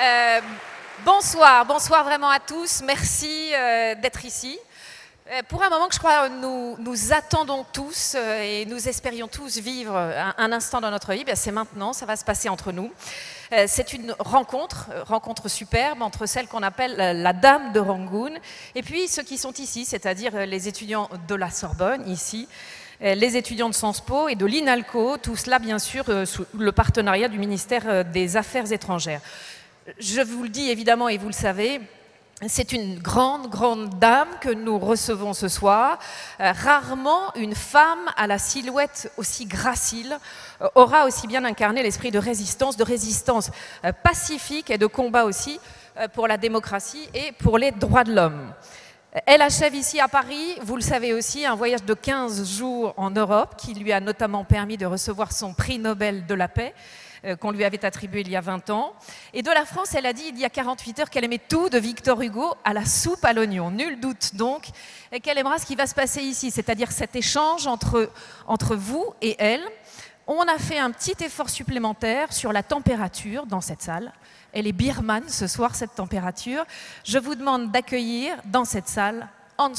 Euh, bonsoir, bonsoir vraiment à tous. Merci euh, d'être ici. Euh, pour un moment que je crois nous, nous attendons tous et nous espérions tous vivre un, instant dans notre vie, ben, c'est maintenant, ça va se passer entre nous. c'est une rencontre, rencontre superbe entre celle qu'on appelle la Dame de Rangoon et puis ceux qui sont ici, c'est-à-dire les étudiants de la Sorbonne ici les étudiants de Sciences et de l'INALCO, tout cela bien sûr sous le partenariat du ministère des Affaires étrangères. Je vous le dis évidemment et vous le savez, c'est une grande, grande dame que nous recevons ce soir. Euh, rarement une femme à la silhouette aussi gracile euh, aura aussi bien incarné l'esprit de résistance, de résistance euh, pacifique et de combat aussi pour la démocratie et pour les droits de l'homme. Elle achève ici à Paris, vous le savez aussi, un voyage de 15 jours en Europe qui lui a notamment permis de recevoir son prix Nobel de la paix. Euh, qu'on lui avait attribué il y a 20 ans. Et de la France, elle a dit il y a 48 heures qu'elle aimait tout de Victor Hugo à la soupe à l'oignon. Nul doute donc qu'elle aimera ce qui va se passer ici, c'est-à-dire cet échange entre, entre vous et elle. On a fait un petit effort supplémentaire sur la température dans cette salle. Elle est birmane ce soir, cette température. Je vous demande d'accueillir dans cette salle Aung.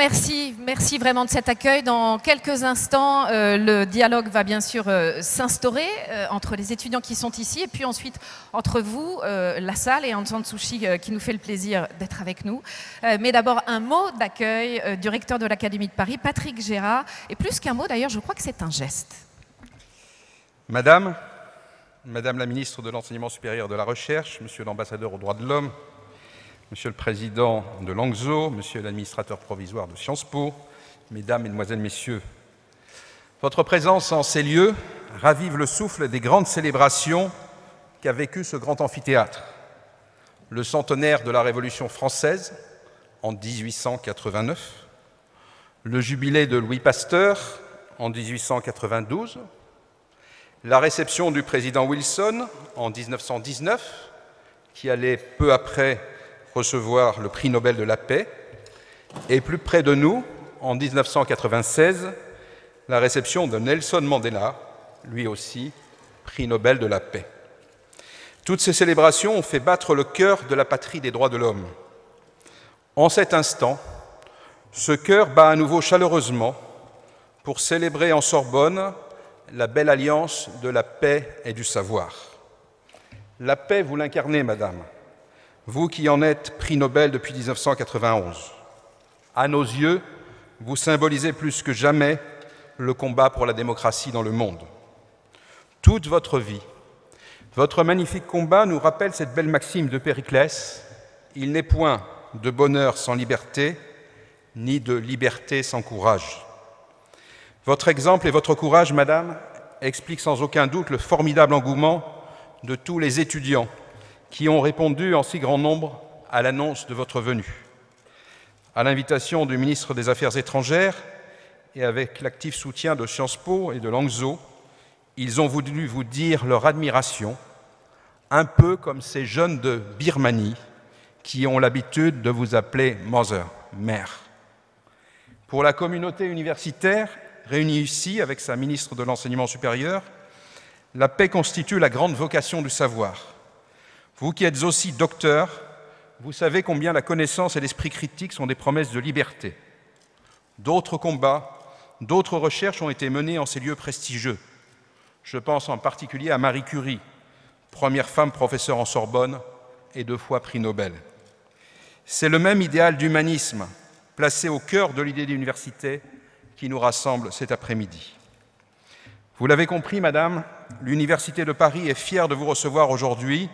Merci, merci vraiment de cet accueil. Dans quelques instants, euh, le dialogue va bien sûr euh, s'instaurer euh, entre les étudiants qui sont ici et puis ensuite entre vous, la salle et Aung Sushi qui nous fait le plaisir d'être avec nous. mais d'abord un mot d'accueil du recteur de l'Académie de Paris, Patrick Gérard. Et plus qu'un mot d'ailleurs, je crois que c'est un geste. Madame, Madame la ministre de l'Enseignement supérieur et de la Recherche, Monsieur l'ambassadeur aux droits de l'homme, Monsieur le Président de Langzo, Monsieur l'administrateur provisoire de Sciences Po, Mesdames, Mesdemoiselles, Messieurs, votre présence en ces lieux ravive le souffle des grandes célébrations qu'a vécu ce grand amphithéâtre. Le centenaire de la Révolution française en 1889, le jubilé de Louis Pasteur en 1892, la réception du président Wilson en 1919, qui allait peu après recevoir le prix Nobel de la paix, et plus près de nous, en 1996, la réception de Nelson Mandela, lui aussi prix Nobel de la paix. Toutes ces célébrations ont fait battre le cœur de la patrie des droits de l'homme. En cet instant, ce cœur bat à nouveau chaleureusement pour célébrer en Sorbonne la belle alliance de la paix et du savoir. La paix, vous l'incarnez, Madame vous qui en êtes prix Nobel depuis 1991. À nos yeux, vous symbolisez plus que jamais le combat pour la démocratie dans le monde. Toute votre vie, votre magnifique combat nous rappelle cette belle maxime de Périclès Il n'est point de bonheur sans liberté, ni de liberté sans courage. Votre exemple et votre courage, Madame, expliquent sans aucun doute le formidable engouement de tous les étudiants qui ont répondu en si grand nombre à l'annonce de votre venue. À l'invitation du ministre des Affaires étrangères et avec l'actif soutien de Sciences Po et de Langzhou, ils ont voulu vous dire leur admiration, un peu comme ces jeunes de Birmanie qui ont l'habitude de vous appeler Mother, mère. Pour la communauté universitaire réunie ici avec sa ministre de l'Enseignement supérieur, la paix constitue la grande vocation du savoir. Vous qui êtes aussi docteur, vous savez combien la connaissance et l'esprit critique sont des promesses de liberté. D'autres combats, d'autres recherches ont été menées en ces lieux prestigieux. Je pense en particulier à Marie Curie, première femme professeure en Sorbonne et deux fois prix Nobel. C'est le même idéal d'humanisme placé au cœur de l'idée d'université qui nous rassemble cet après-midi. Vous l'avez compris, Madame, l'Université de Paris est fière de vous recevoir aujourd'hui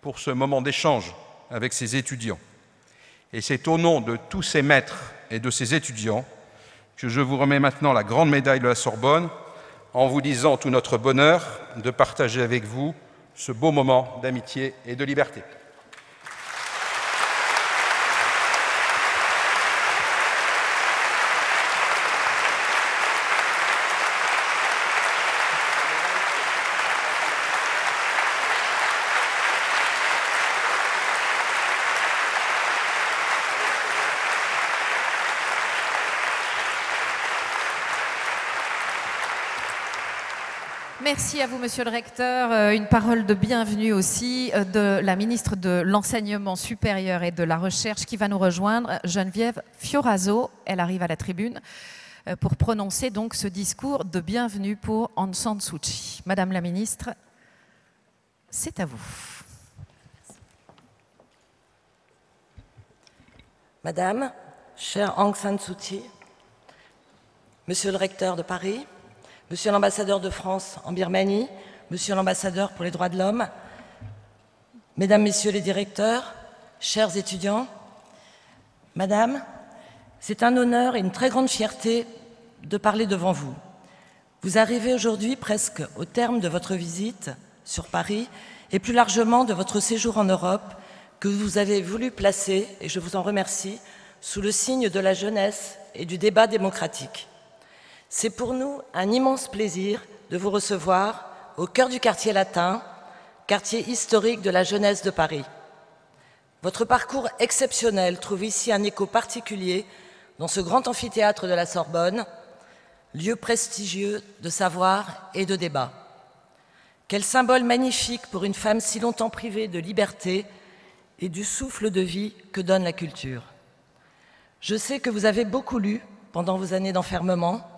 pour ce moment d'échange avec ses étudiants. Et c'est au nom de tous ces maîtres et de ces étudiants que je vous remets maintenant la grande médaille de la Sorbonne en vous disant tout notre bonheur de partager avec vous ce beau moment d'amitié et de liberté. Merci à Monsieur le Recteur. Euh, une parole de bienvenue aussi euh, de la ministre de l'Enseignement supérieur et de la Recherche qui va nous rejoindre, Geneviève Fioraso. Elle arrive à la tribune euh, pour prononcer donc ce discours de bienvenue pour Aung San Suu Kyi. Madame la ministre, c'est à vous. Madame, chère Aung San Suu Kyi, Monsieur le Recteur de Paris, Monsieur l'ambassadeur de France en Birmanie, Monsieur l'ambassadeur pour les droits de l'homme, Mesdames, Messieurs les directeurs, chers étudiants, Madame, c'est un honneur et une très grande fierté de parler devant vous. Vous arrivez aujourd'hui presque au terme de votre visite sur Paris et plus largement de votre séjour en Europe que vous avez voulu placer, et je vous en remercie, sous le signe de la jeunesse et du débat démocratique. C'est pour nous un immense plaisir de vous recevoir au cœur du quartier latin, quartier historique de la jeunesse de Paris. Votre parcours exceptionnel trouve ici un écho particulier dans ce grand amphithéâtre de la Sorbonne, lieu prestigieux de savoir et de débat. Quel symbole magnifique pour une femme si longtemps privée de liberté et du souffle de vie que donne la culture. Je sais que vous avez beaucoup lu pendant vos années d'enfermement,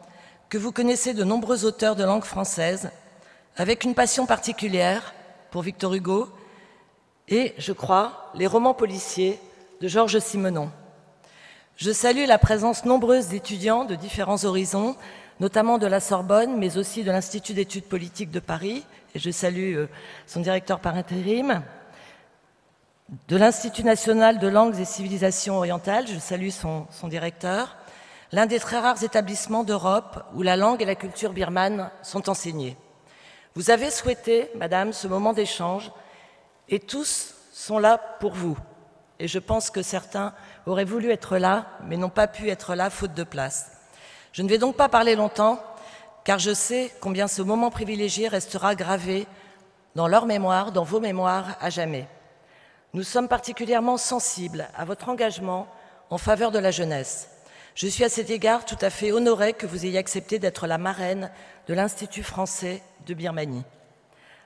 que vous connaissez de nombreux auteurs de langue française, avec une passion particulière pour Victor Hugo et, je crois, les romans policiers de Georges Simenon. Je salue la présence nombreuse d'étudiants de différents horizons, notamment de la Sorbonne, mais aussi de l'Institut d'études politiques de Paris, et je salue euh, son directeur par intérim, de l'Institut national de langues et civilisations orientales, je salue son, son directeur, l'un des très rares établissements d'Europe où la langue et la culture birmane sont enseignées. Vous avez souhaité, Madame, ce moment d'échange et tous sont là pour vous. Et je pense que certains auraient voulu être là, mais n'ont pas pu être là faute de place. Je ne vais donc pas parler longtemps, car je sais combien ce moment privilégié restera gravé dans leur mémoire, dans vos mémoires à jamais. Nous sommes particulièrement sensibles à votre engagement en faveur de la jeunesse. Je suis à cet égard tout à fait honorée que vous ayez accepté d'être la marraine de l'Institut français de Birmanie.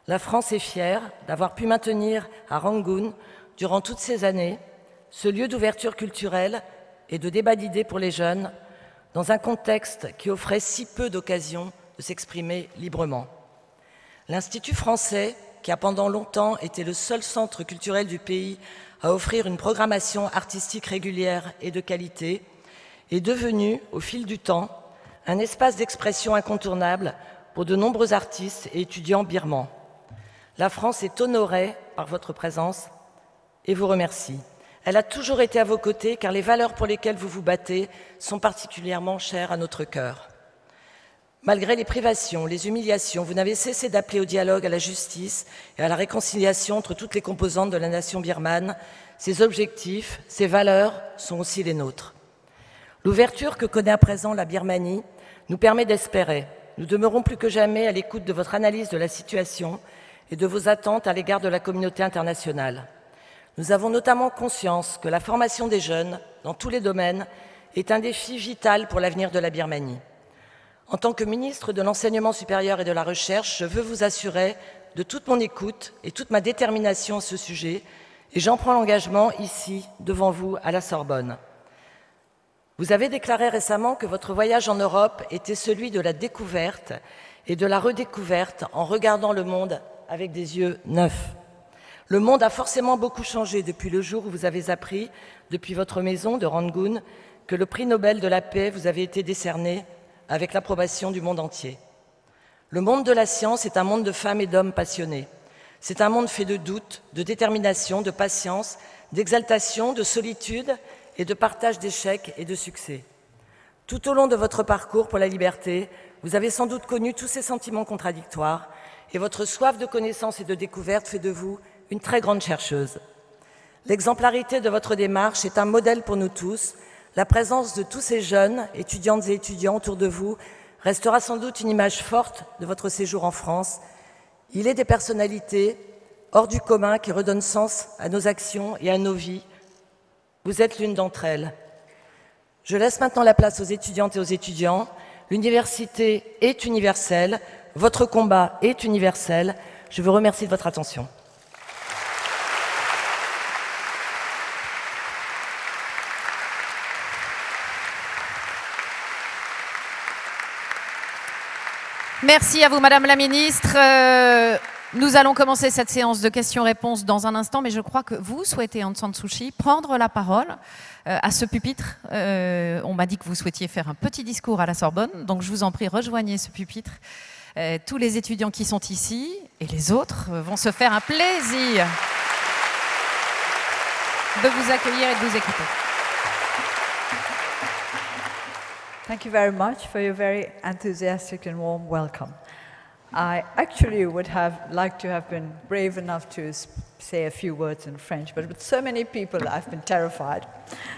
La France est fière d'avoir pu maintenir à Rangoon, durant toutes ces années, ce lieu d'ouverture culturelle et de débat d'idées pour les jeunes, dans un contexte qui offrait si peu d'occasions de s'exprimer librement. L'Institut français, qui a pendant longtemps été le seul centre culturel du pays à offrir une programmation artistique régulière et de qualité, est devenu, au fil du temps, un espace d'expression incontournable pour de nombreux artistes et étudiants birmans. La France est honorée par votre présence et vous remercie. Elle a toujours été à vos côtés car les valeurs pour lesquelles vous vous battez sont particulièrement chères à notre cœur. Malgré les privations, les humiliations, vous n'avez cessé d'appeler au dialogue, à la justice et à la réconciliation entre toutes les composantes de la nation birmane. Ces objectifs, ces valeurs sont aussi les nôtres. L'ouverture que connaît à présent la Birmanie nous permet d'espérer. Nous demeurons plus que jamais à l'écoute de votre analyse de la situation et de vos attentes à l'égard de la communauté internationale. Nous avons notamment conscience que la formation des jeunes, dans tous les domaines, est un défi vital pour l'avenir de la Birmanie. En tant que ministre de l'Enseignement supérieur et de la Recherche, je veux vous assurer de toute mon écoute et toute ma détermination à ce sujet, et j'en prends l'engagement ici, devant vous, à la Sorbonne. Vous avez déclaré récemment que votre voyage en Europe était celui de la découverte et de la redécouverte en regardant le monde avec des yeux neufs. Le monde a forcément beaucoup changé depuis le jour où vous avez appris, depuis votre maison de Rangoon, que le prix Nobel de la paix vous avait été décerné avec l'approbation du monde entier. Le monde de la science est un monde de femmes et d'hommes passionnés. C'est un monde fait de doutes, de détermination, de patience, d'exaltation, de solitude et de partage d'échecs et de succès. Tout au long de votre parcours pour la liberté, vous avez sans doute connu tous ces sentiments contradictoires et votre soif de connaissance et de découverte fait de vous une très grande chercheuse. L'exemplarité de votre démarche est un modèle pour nous tous. La présence de tous ces jeunes, étudiantes et étudiants autour de vous, restera sans doute une image forte de votre séjour en France. Il est des personnalités hors du commun qui redonnent sens à nos actions et à nos vies. Vous êtes l'une d'entre elles. Je laisse maintenant la place aux étudiantes et aux étudiants. L'université est universelle, votre combat est universel. Je vous remercie de votre attention. Merci à vous, Madame la Ministre. Euh, nous allons commencer cette séance de questions-réponses dans un instant, mais je crois que vous souhaitez, Aung San Suu Kyi, prendre la parole euh, à ce pupitre. Euh, on m'a dit que vous souhaitiez faire un petit discours à la Sorbonne, donc je vous en prie, rejoignez ce pupitre. tous les étudiants qui sont ici et les autres vont se faire un plaisir de vous accueillir et de vous écouter. Thank you very much for your very enthusiastic and warm welcome. I actually would have liked to have been brave enough to say a few words in French, but with so many people, I've been terrified.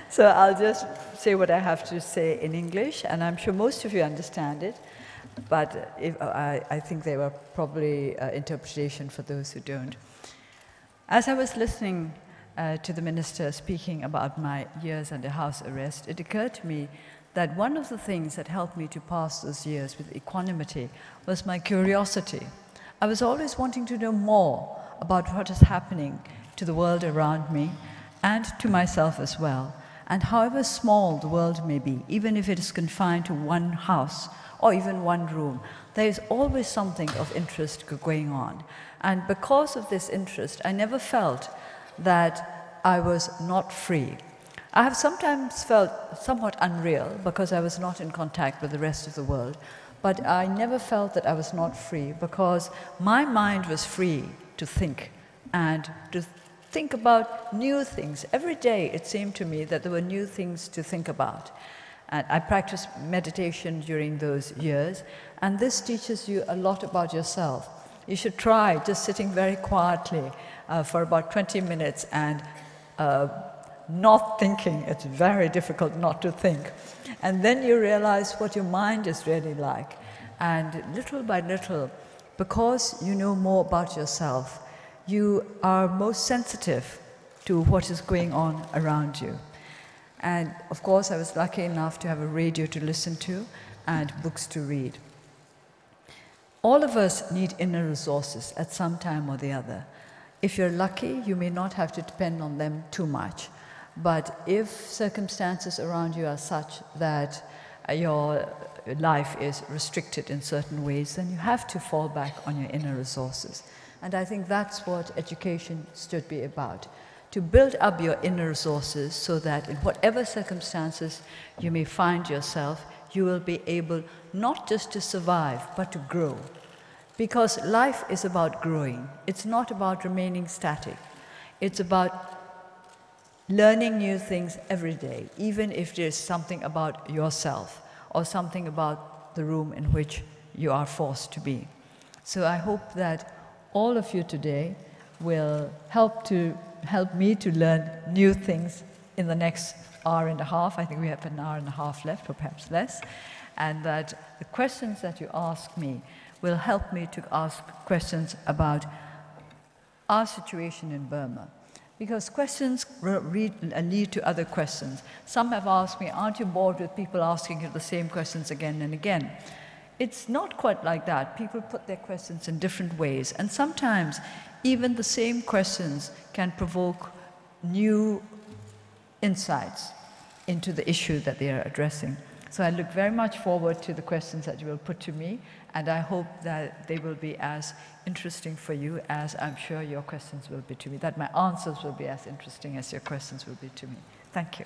So I'll just say what I have to say in English, and I'm sure most of you understand it, but if, I, I, think there were probably uh, interpretation for those who don't. As I was listening uh, to the minister speaking about my years under house arrest, it occurred to me that one of the things that helped me to pass those years with equanimity was my curiosity. I was always wanting to know more about what is happening to the world around me and to myself as well. And however small the world may be, even if it is confined to one house or even one room, there is always something of interest going on. And because of this interest, I never felt that I was not free. I have sometimes felt somewhat unreal because I was not in contact with the rest of the world, but I never felt that I was not free because my mind was free to think and to think about new things. Every day it seemed to me that there were new things to think about. And I practiced meditation during those years, and this teaches you a lot about yourself. You should try just sitting very quietly uh, for about 20 minutes and uh, not thinking. It's very difficult not to think. And then you realize what your mind is really like. And little by little, because you know more about yourself, you are most sensitive to what is going on around you. And of course, I was lucky enough to have a radio to listen to and books to read. All of us need inner resources at some time or the other. If you're lucky, you may not have to depend on them too much. But if circumstances around you are such that uh, your life is restricted in certain ways, then you have to fall back on your inner resources. And I think that's what education should be about to build up your inner resources so that in whatever circumstances you may find yourself, you will be able not just to survive, but to grow. Because life is about growing, it's not about remaining static. It's about learning new things every day, even if there's something about yourself or something about the room in which you are forced to be. So I hope that all of you today will help to help me to learn new things in the next hour and a half. I think we have an hour and a half left, or perhaps less, and that the questions that you ask me will help me to ask questions about our situation in Burma. Because questions lead to other questions. Some have asked me, aren't you bored with people asking you the same questions again and again? It's not quite like that. People put their questions in different ways. And sometimes even the same questions can provoke new insights into the issue that they are addressing. So I look very much forward to the questions that you will put to me, and I hope that they will be as interesting for you as I'm sure your questions will be to me, that my answers will be as interesting as your questions will be to me. Thank you.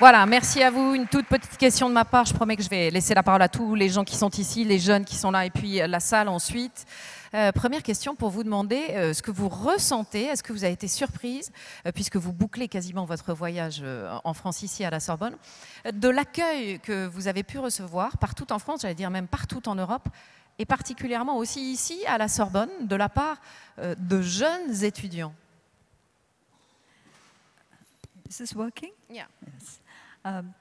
Voilà, merci à vous. Une toute petite question de ma part. Je promets que je vais laisser la parole à tous les gens qui sont ici, les jeunes qui sont là et puis la salle ensuite. Euh, première question pour vous demander euh, ce que vous ressentez. Est-ce que vous avez été surprise, puisque vous bouclez quasiment votre voyage en France ici à la Sorbonne, de l'accueil que vous avez pu recevoir partout en France, j'allais dire même partout en Europe, et particulièrement aussi ici à la Sorbonne, de la part de jeunes étudiants? Is this working? Yeah. Yes. Um,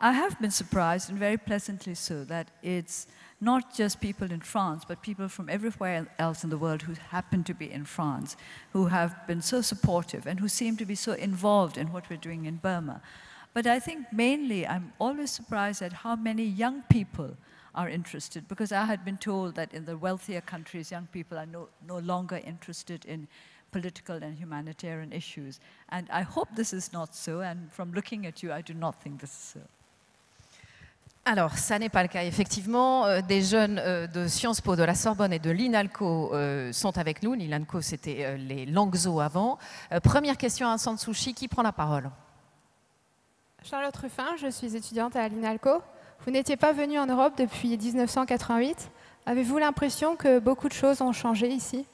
I have been surprised, and very pleasantly so, that it's not just people in France, but people from everywhere else in the world who happen to be in France, who have been so supportive and who seem to be so involved in what we're doing in Burma. But I think mainly I'm always surprised at how many young people are interested, because I had been told that in the wealthier countries, young people are no, no longer interested in political and humanitarian issues. And I hope this is not so, and from looking at you, I do not think this is so. Alors, ça n'est pas le cas. Effectivement, euh, des jeunes euh, de Sciences Po, de la Sorbonne et de l'INALCO euh, sont avec nous. L'INALCO, c'était euh, les Langzo avant. Euh, première question à Sansushi, qui prend la parole? Charlotte Ruffin, je suis étudiante à l'INALCO. Vous n'étiez pas venue en Europe depuis 1988. Avez-vous l'impression que beaucoup de choses ont changé ici?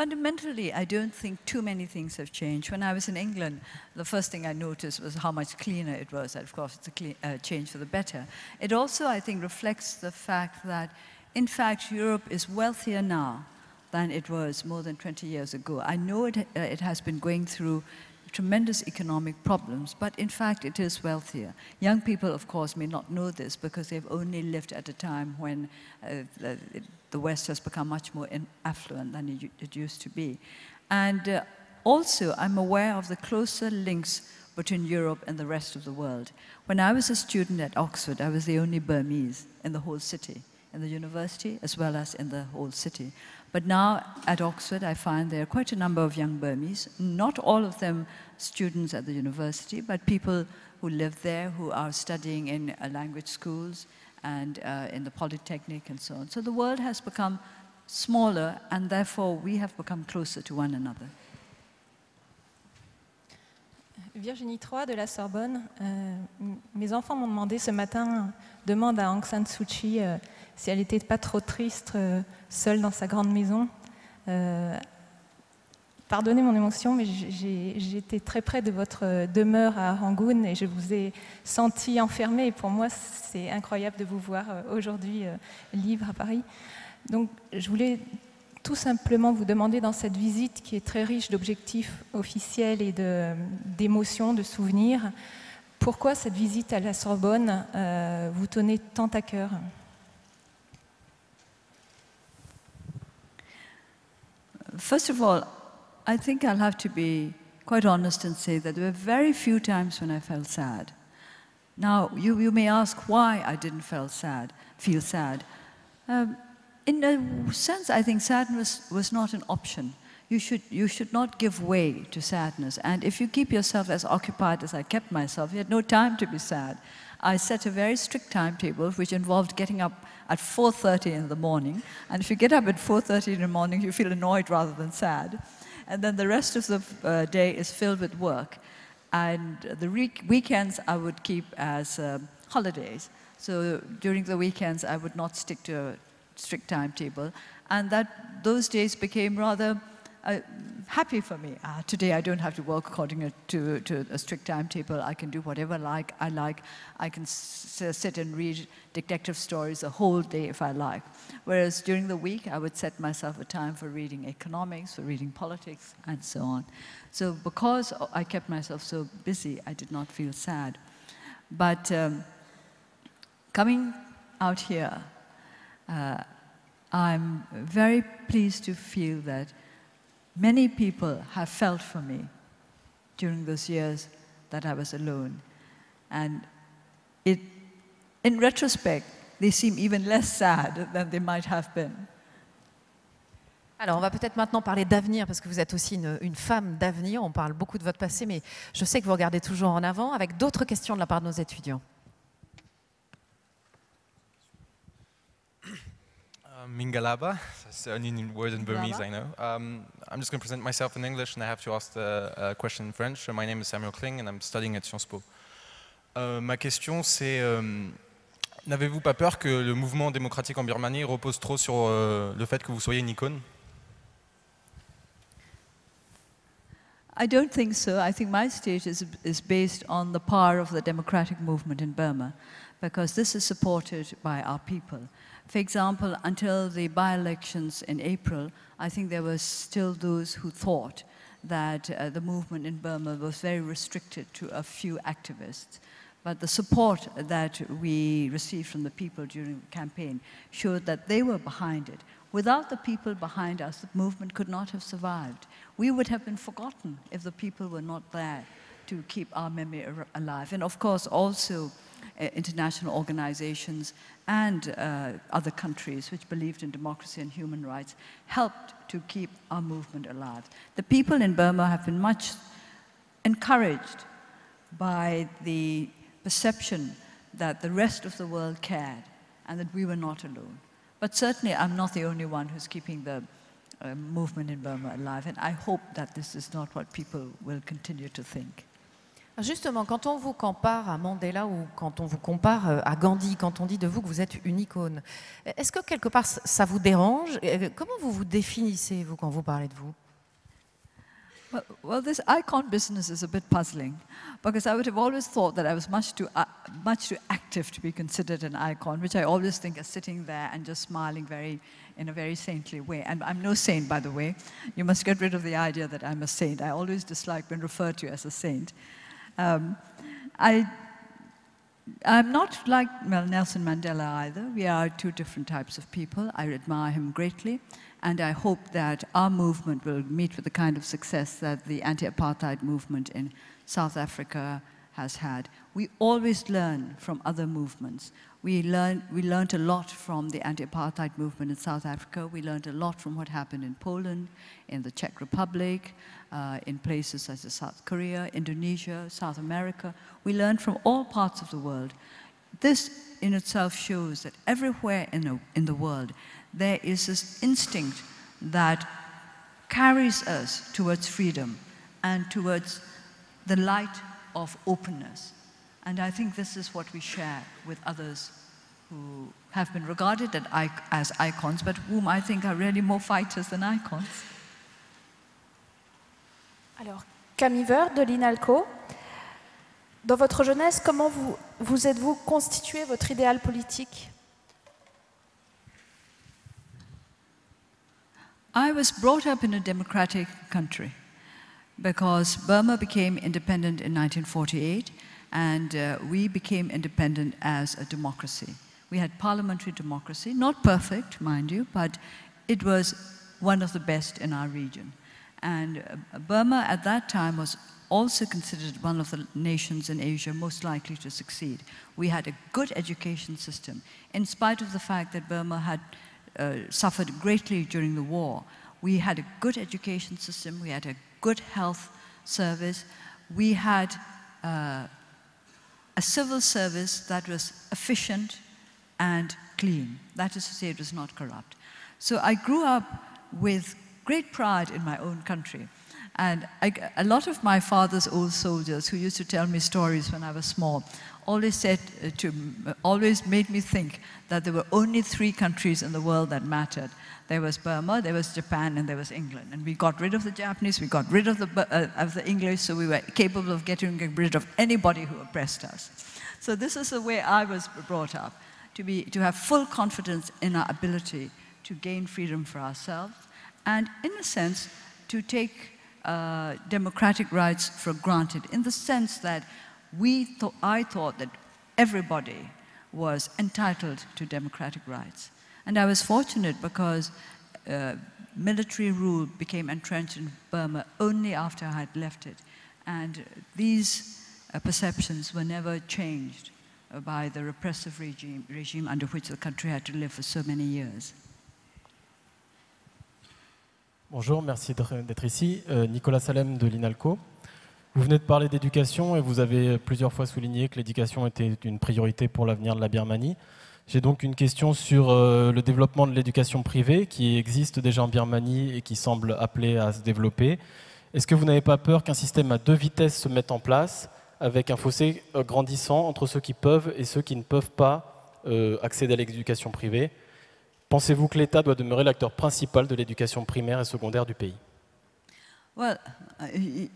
Fundamentally, I don't think too many things have changed. When I was in England, the first thing I noticed was how much cleaner it was. Of course, it's a clean, uh, change for the better. It also, I think, reflects the fact that, in fact, Europe is wealthier now than it was more than 20 years ago. I know it, uh, it has been going through tremendous economic problems, but in fact it is wealthier. Young people, of course, may not know this because they've only lived at a time when uh, the, the, West has become much more affluent than it, it, used to be. And uh, also, I'm aware of the closer links between Europe and the rest of the world. When I was a student at Oxford, I was the only Burmese in the whole city, in the university as well as in the whole city. But now at Oxford, I find there are quite a number of young Burmese, not all of them students at the university, but people who live there, who are studying in uh, language schools and uh, in the Polytechnic and so on. So the world has become smaller, and therefore we have become closer to one another. Virginie Troy de la Sorbonne. Euh, mes enfants m'ont demandé ce matin, demande à Aung San Suu Kyi euh, si elle n'était pas trop triste, euh, seule dans sa grande maison. Euh, pardonnez mon émotion, mais j'étais très près de votre demeure à Rangoon et je vous ai senti enfermée. Et pour moi, c'est incroyable de vous voir euh, aujourd'hui libre à Paris. Donc, je voulais tout simplement vous demander dans cette visite qui est très riche d'objectifs officiels et d'émotions, de, souvenirs, pourquoi cette visite à la Sorbonne vous tenait tant à cœur? First of all, I think I'll have to be quite honest and say that there were very few times when I felt sad. Now, you, you may ask why I didn't feel sad, feel sad. Um, in a sense, I think sadness was not an option. You should, you should not give way to sadness. And if you keep yourself as occupied as I kept myself, you had no time to be sad. I set a very strict timetable, which involved getting up at 4.30 in the morning. And if you get up at 4.30 in the morning, you feel annoyed rather than sad. And then the rest of the uh, day is filled with work. And the week weekends I would keep as uh, holidays. So during the weekends, I would not stick to a strict timetable. And that those days became rather uh, happy for me. Uh, today I don't have to work according to, to a strict timetable. I can do whatever like I like. I can sit and read detective stories a whole day if I like. Whereas during the week, I would set myself a time for reading economics, for reading politics, and so on. So because I kept myself so busy, I did not feel sad. But um, coming out here, uh, I'm very pleased to feel that many people have felt for me during those years that I was alone. And it, in retrospect, they seem even less sad than they might have been. Alors, on va peut-être maintenant parler d'avenir, parce que vous êtes aussi une, une femme d'avenir. On parle beaucoup de votre passé, mais je sais que vous regardez toujours en avant, avec d'autres questions de la part de nos étudiants. Mingalaba. That's an Indian word in Burmese, I know. Um, I'm just going to present myself in English and I have to ask the uh, question in French. My name is Samuel Kling and I'm studying at Sciences Po. Euh, ma question, c'est euh, n'avez-vous pas peur que le mouvement démocratique en Birmanie repose trop sur euh, le fait que vous soyez une icône? I don't think so. I think my stage is, is based on the power of the democratic movement in Burma, because this is supported by our people. For example, until the by-elections in April, I think there were still those who thought that uh, the movement in Burma was very restricted to a few activists. But the support that we received from the people during the campaign showed that they were behind it. Without the people behind us, the movement could not have survived. We would have been forgotten if the people were not there to keep our memory alive. And of course, also international organizations and uh, other countries which believed in democracy and human rights helped to keep our movement alive. The people in Burma have been much encouraged by the perception that the rest of the world cared and that we were not alone. But certainly I'm not the only one who's keeping the uh, movement in Burma alive, and I hope that this is not what people will continue to think. Justement, quand on vous compare à Mandela ou quand on vous compare euh, à Gandhi, quand on dit de vous que vous êtes une icône, est-ce que quelque part ça vous dérange? Euh, Comment vous vous définissez, vous, quand vous parlez de vous? Well, well, this icon business is a bit puzzling because I would have always thought that I was much too, uh, much too active to be considered an icon, which I always think of sitting there and just smiling very, in a very saintly way. And I'm no saint, by the way. You must get rid of the idea that I'm a saint. I always dislike being referred to as a saint. Um, I, I'm not like well, Nelson Mandela either. We are two different types of people. I admire him greatly, and I hope that our movement will meet with the kind of success that the anti-apartheid movement in South Africa has had. We always learn from other movements. We, learn, we learned a lot from the anti-apartheid movement in South Africa. We learned a lot from what happened in Poland, in the Czech Republic, uh, in places such as South Korea, Indonesia, South America. We learn from all parts of the world. This in itself shows that everywhere in in the world, there is this instinct that carries us towards freedom and towards the light of openness. And I think this is what we share with others who have been regarded as icons, but whom I think are really more fighters than icons. Alors, Camille Ver de l'INALCO, dans votre jeunesse, comment vous, vous êtes-vous constitué votre idéal politique I was brought up in a democratic country because Burma became independent in 1948 and uh, we became independent as a democracy. We had parliamentary democracy, not perfect, mind you, but it was one of the best in our region. And uh, Burma at that time was also considered one of the nations in Asia most likely to succeed. We had a good education system. In spite of the fact that Burma had uh, suffered greatly during the war, We had a good education system, we had a good health service, we had uh, a civil service that was efficient and clean. That is to say, it was not corrupt. So I grew up with great pride in my own country. And I, a lot of my father's old soldiers who used to tell me stories when I was small always said uh, to, always made me think that there were only three countries in the world that mattered. There was Burma, there was Japan, and there was England. And we got rid of the Japanese, we got rid of the, uh, of the English, so we were capable of getting rid of anybody who oppressed us. So this is the way I was brought up, to, be, to have full confidence in our ability to gain freedom for ourselves, and in a sense, to take uh, democratic rights for granted, in the sense that we th I thought that everybody was entitled to democratic rights. And I was fortunate because uh, military rule became entrenched in Burma only after I had left it. And these uh, perceptions were never changed by the repressive regime, regime under which the country had to live for so many years. Bonjour, merci d'être ici. Euh, Nicolas Salem de l'INALCO. Vous venez de parler d'éducation et vous avez plusieurs fois souligné que l'éducation était une priorité pour l'avenir de la Birmanie. J'ai donc une question sur euh, le développement de l'éducation privée qui existe déjà en Birmanie et qui semble appelé à se développer. Est-ce que vous n'avez pas peur qu'un système à deux vitesses se mette en place avec un fossé euh, grandissant entre ceux qui peuvent et ceux qui ne peuvent pas accéder à l'éducation privée? Pensez-vous que l'État doit demeurer l'acteur principal de l'éducation primaire et secondaire du pays Well,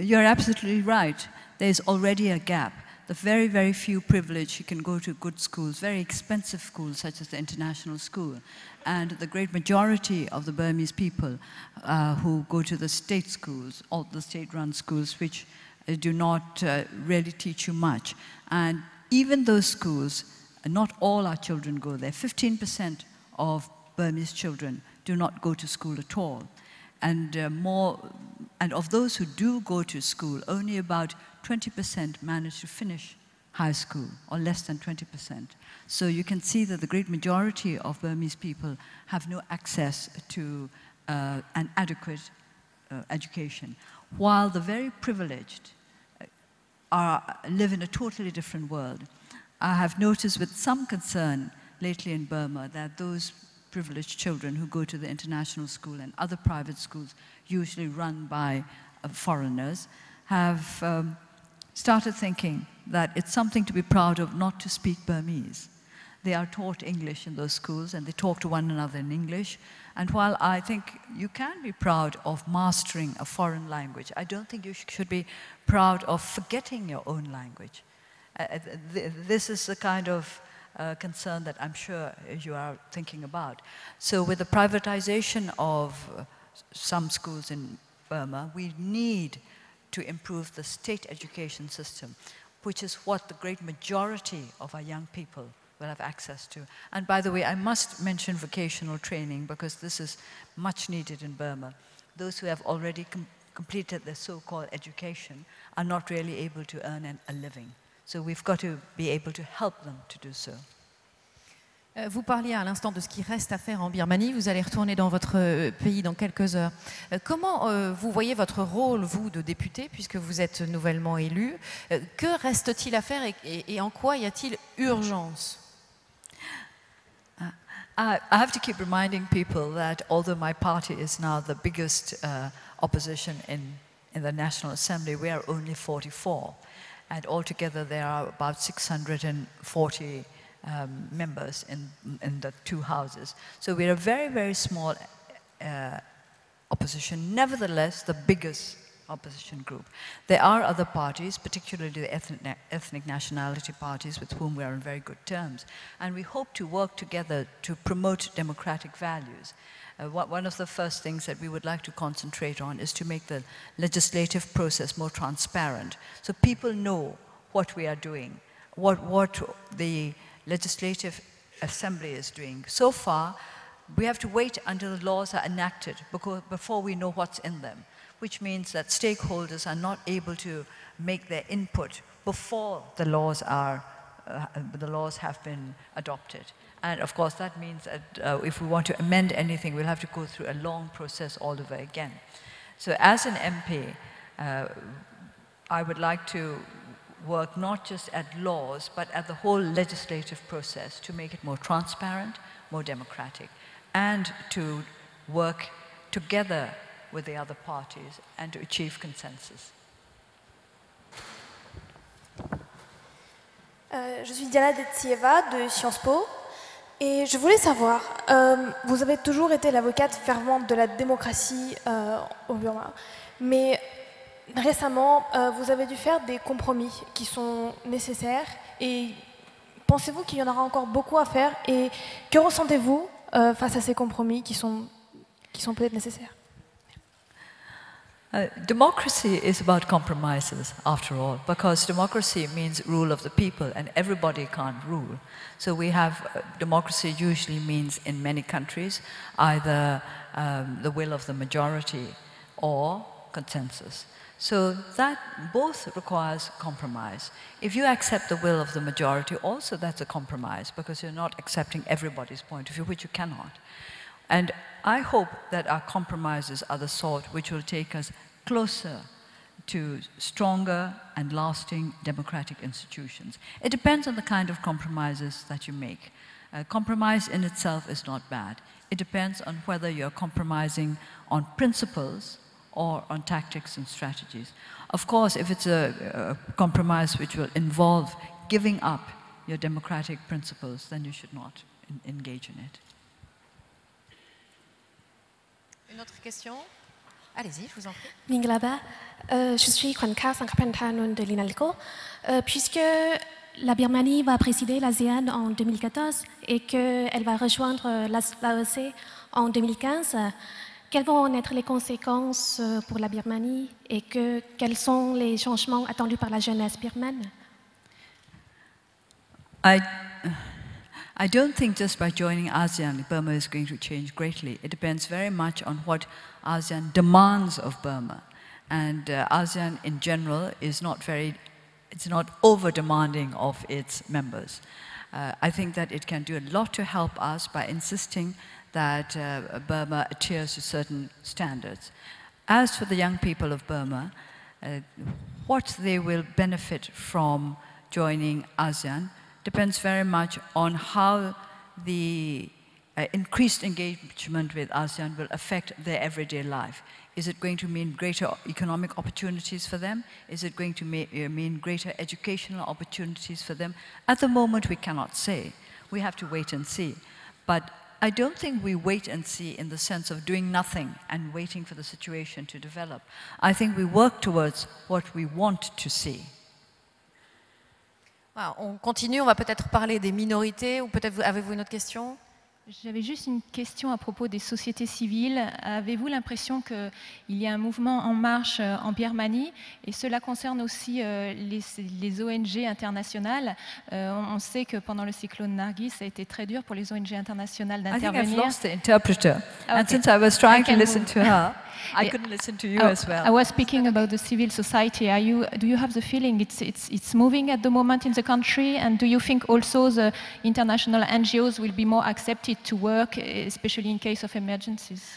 you're absolutely right. There's already a gap. The very, very few privileged who can go to good schools, very expensive schools such as the international school, and the great majority of the Burmese people uh, who go to the state schools, all the state-run schools, which uh, do not uh, really teach you much. And even those schools, not all our children go there. 15% of Burmese children do not go to school at all. And uh, more, and of those who do go to school, only about 20% manage to finish high school, or less than 20%. So you can see that the great majority of Burmese people have no access to uh, an adequate uh, education, while the very privileged uh, are, live in a totally different world. I have noticed with some concern lately in Burma that those privileged children who go to the international school and other private schools, usually run by uh, foreigners, have um, started thinking that it's something to be proud of not to speak Burmese. They are taught English in those schools and they talk to one another in English. And while I think you can be proud of mastering a foreign language, I don't think you sh should be proud of forgetting your own language. Uh, th this is the kind of uh, concern that I'm sure you are thinking about. So with the privatization of some schools in Burma, we need to improve the state education system, which is what the great majority of our young people will have access to. And by the way, I must mention vocational training because this is much needed in Burma. Those who have already com completed their so-called education are not really able to earn an, a living. So we've got to be able to help them to do so. Euh, vous parliez à l'instant de ce qui reste à faire en Birmanie. Vous allez retourner dans votre euh, pays dans quelques heures. Euh, comment vous voyez votre rôle, vous, de député, puisque vous êtes nouvellement élu? Que reste-t-il à faire et, et, en quoi y a-t-il urgence? Uh, I have to keep reminding people that although my party is now the biggest uh, opposition in, in the National Assembly, we are only 44. And altogether there are about 640 um, members in, in the two houses. So we're a very, very small uh, opposition, nevertheless the biggest opposition group. There are other parties, particularly the ethnic, ethnic nationality parties with whom we are on very good terms. And we hope to work together to promote democratic values. Uh, one of the first things that we would like to concentrate on is to make the legislative process more transparent so people know what we are doing, what, what the legislative assembly is doing. So far, we have to wait until the laws are enacted before we know what's in them, which means that stakeholders are not able to make their input before the laws are uh, the laws have been adopted. And of course, that means that uh, if we want to amend anything, we'll have to go through a long process all over again. So as an MP, uh, I would like to work not just at laws, but at the whole legislative process to make it more transparent, more democratic, and to work together with the other parties and to achieve consensus. Euh, je suis Diana Detsieva de Sciences Po et je voulais savoir, euh, vous avez toujours été l'avocate fervente de la démocratie euh, au Burma, mais récemment, euh, vous avez dû faire des compromis qui sont nécessaires et pensez-vous qu'il y en aura encore beaucoup à faire et que ressentez-vous face à ces compromis qui sont, qui sont peut-être nécessaires? Uh, democracy is about compromises, after all, because democracy means rule of the people, and everybody can't rule. So we have uh, democracy usually means in many countries either um, the will of the majority or consensus. So that both requires compromise. If you accept the will of the majority, also that's a compromise because you're not accepting everybody's point of view, which you cannot. And I hope that our compromises are the sort which will take us closer to stronger and lasting democratic institutions. It depends on the kind of compromises that you make. Uh, compromise in itself is not bad. It depends on whether you're compromising on principles or on tactics and strategies. Of course, if it's a, a compromise which will involve giving up your democratic principles, then you should not in, engage in it. Une autre question Allez-y, je vous en prie. Minglaba, euh, je suis Kwanka Sankapantanon de l'INALCO. Euh, puisque la Birmanie va présider l'ASEAN en 2014 et qu'elle va rejoindre l'AEC en 2015, quelles vont en être les conséquences euh, pour la Birmanie et que, quels sont les changements attendus par la jeunesse birmane? I, I don't think just by joining ASEAN, Burma is going to change greatly. It depends very much on what ASEAN demands of Burma. And uh, ASEAN in general is not very, it's not over demanding of its members. Uh, I think that it can do a lot to help us by insisting that uh, Burma adheres to certain standards. As for the young people of Burma, uh, what they will benefit from joining ASEAN depends very much on how the uh, increased engagement with ASEAN will affect their everyday life. Is it going to mean greater economic opportunities for them? Is it going to uh, mean greater educational opportunities for them? At the moment, we cannot say. We have to wait and see. But I don't think we wait and see in the sense of doing nothing and waiting for the situation to develop. I think we work towards what we want to see. Voilà, on continue, on va peut-être parler des minorités ou peut-être avez-vous une autre question J'avais juste une question à propos des sociétés civiles. Avez-vous l'impression qu'il y a un mouvement en marche euh, en Birmanie? Et cela concerne aussi euh, les, les ONG internationales euh, On sait que pendant le cyclone Nargis, ça a été très dur pour les ONG internationales d'intervenir. I think I've lost the interpreter. Okay. And since I was trying to listen to her, I couldn't listen to you oh, as well. I was speaking about the civil society. Are you, do you have the feeling it's, it's, it's moving at the moment in the country? And do you think also the international NGOs will be more accepted to work, especially in case of emergencies?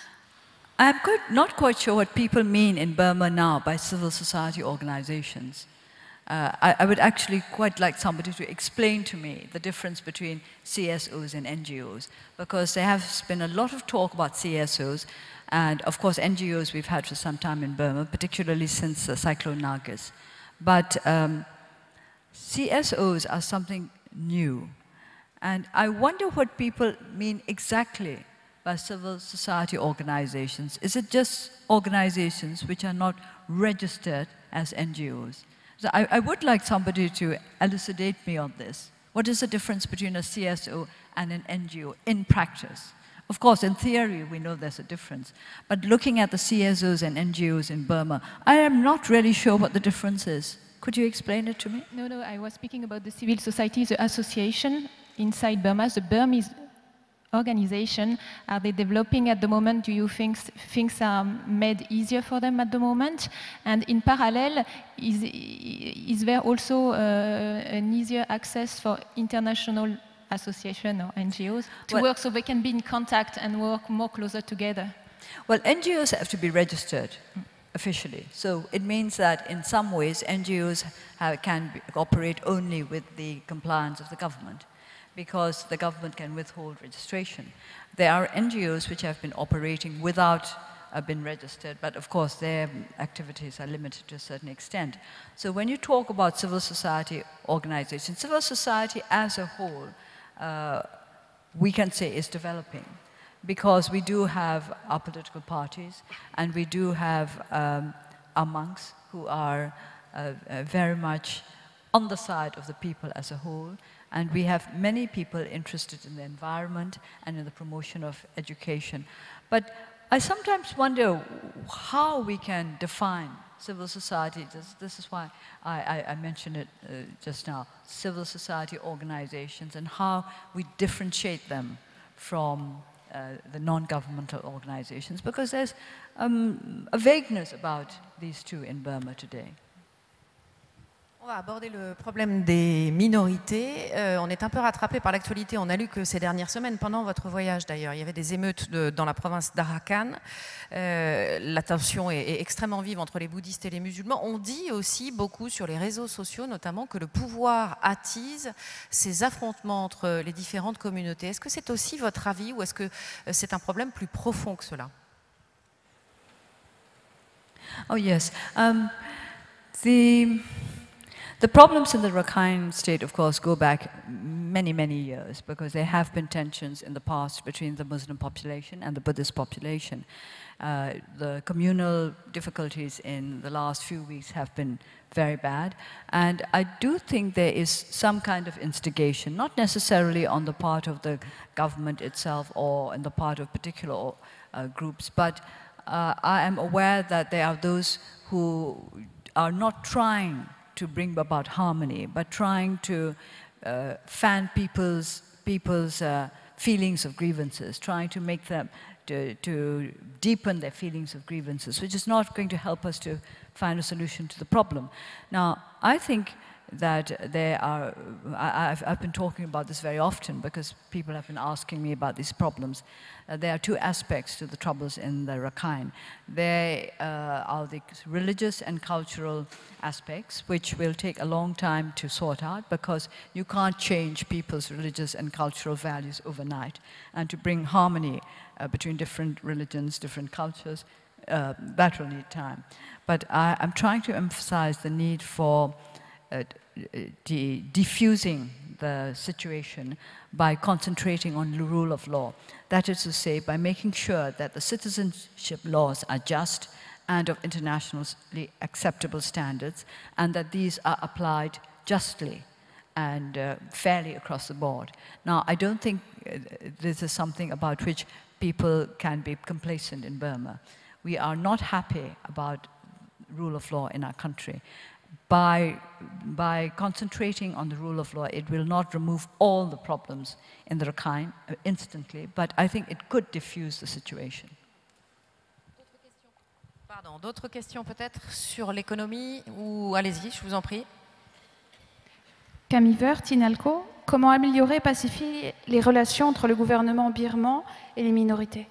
I'm quite, not quite sure what people mean in Burma now by civil society organizations. Uh, I, I, would actually quite like somebody to explain to me the difference between CSOs and NGOs, because there has been a lot of talk about CSOs, and of course NGOs we've had for some time in Burma, particularly since uh, Cyclone Nargis. But um, CSOs are something new. And I wonder what people mean exactly by civil society organizations. Is it just organizations which are not registered as NGOs? So I, I would like somebody to elucidate me on this. What is the difference between a CSO and an NGO in practice? Of course, in theory, we know there's a difference. But looking at the CSOs and NGOs in Burma, I am not really sure what the difference is. Could you explain it to me? No, no, I was speaking about the civil society, the association inside Burma, the Burmese organization are they developing at the moment? Do you think things are made easier for them at the moment? And in parallel, is, is there also uh, an easier access for international association or NGOs to well, work so they can be in contact and work more closer together? Well, NGOs have to be registered officially. So it means that in some ways NGOs have, can be, operate only with the compliance of the government because the government can withhold registration. There are NGOs which have been operating without uh, been registered, but of course their activities are limited to a certain extent. So when you talk about civil society organizations, civil society as a whole uh, we can say is developing because we do have our political parties and we do have um, our monks who are uh, uh, very much on the side of the people as a whole and we have many people interested in the environment and in the promotion of education. But I sometimes wonder how we can define civil society, this, this is why I, I, I mentioned it uh, just now, civil society organizations and how we differentiate them from uh, the non-governmental organizations because there's um, a vagueness about these two in Burma today. On aborder le problème des minorités. Euh, on est un peu rattrapé par l'actualité. On a lu que ces dernières semaines, pendant votre voyage d'ailleurs, il y avait des émeutes dans la province d'Arakan. Euh, la tension est, extrêmement vive entre les bouddhistes et les musulmans. On dit aussi beaucoup sur les réseaux sociaux, notamment, que le pouvoir attise ces affrontements entre les différentes communautés. Est-ce que c'est aussi votre avis ou est-ce que euh, c'est un problème plus profond que cela? Oh yes. Um, the... The problems in the Rakhine state, of course, go back many, many years because there have been tensions in the past between the Muslim population and the Buddhist population. Uh, the communal difficulties in the last few weeks have been very bad. And I do think there is some kind of instigation, not necessarily on the part of the government itself or in the part of particular uh, groups, but uh, I am aware that there are those who are not trying to bring about harmony, but trying to uh, fan people's, people's uh, feelings of grievances, trying to make them, to, to deepen their feelings of grievances, which is not going to help us to find a solution to the problem. Now, I think that there are, I, have I've been talking about this very often because people have been asking me about these problems. Uh, there are two aspects to the troubles in the Rakhine. There uh, are the religious and cultural aspects, which will take a long time to sort out because you can't change people's religious and cultural values overnight. And to bring harmony uh, between different religions, different cultures, uh, that will need time. But I, I'm trying to emphasize the need for diffusing the situation by concentrating on the rule of law. That is to say, by making sure that the citizenship laws are just and of internationally acceptable standards, and that these are applied justly and uh, fairly across the board. Now, I don't think uh, this is something about which people can be complacent in Burma. We are not happy about rule of law in our country by, by concentrating on the rule of law, it will not remove all the problems in the Rakhine uh, instantly, but I think it could diffuse the situation. Pardon, d'autres questions peut-être sur l'économie ou allez-y, je vous en prie. Camille Vert, Tinalco, comment améliorer et pacifier les relations entre le gouvernement birman et les minorités?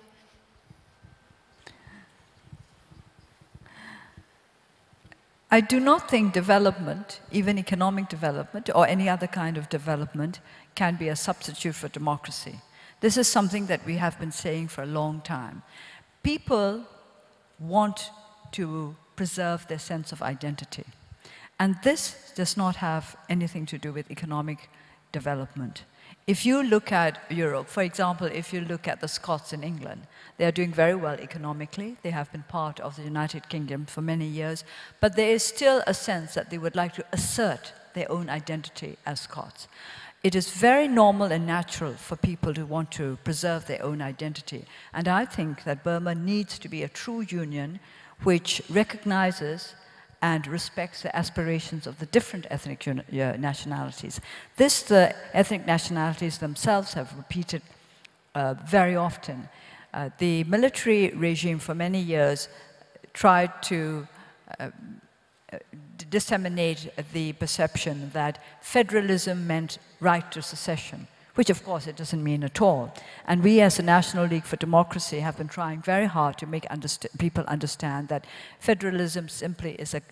I do not think development, even economic development or any other kind of development, can be a substitute for democracy. This is something that we have been saying for a long time. People want to preserve their sense of identity. And this does not have anything to do with economic development. If you look at Europe, for example, if you look at the Scots in England, they are doing very well economically. They have been part of the United Kingdom for many years, but there is still a sense that they would like to assert their own identity as Scots. It is very normal and natural for people to want to preserve their own identity. And I think that Burma needs to be a true union which recognizes and respects the aspirations of the different ethnic nationalities. This, the ethnic nationalities themselves have repeated uh, very often. Uh, the military regime for many years tried to uh, disseminate the perception that federalism meant right to secession, which of course it doesn't mean at all. And we as the National League for Democracy have been trying very hard to make underst people understand that federalism simply is a,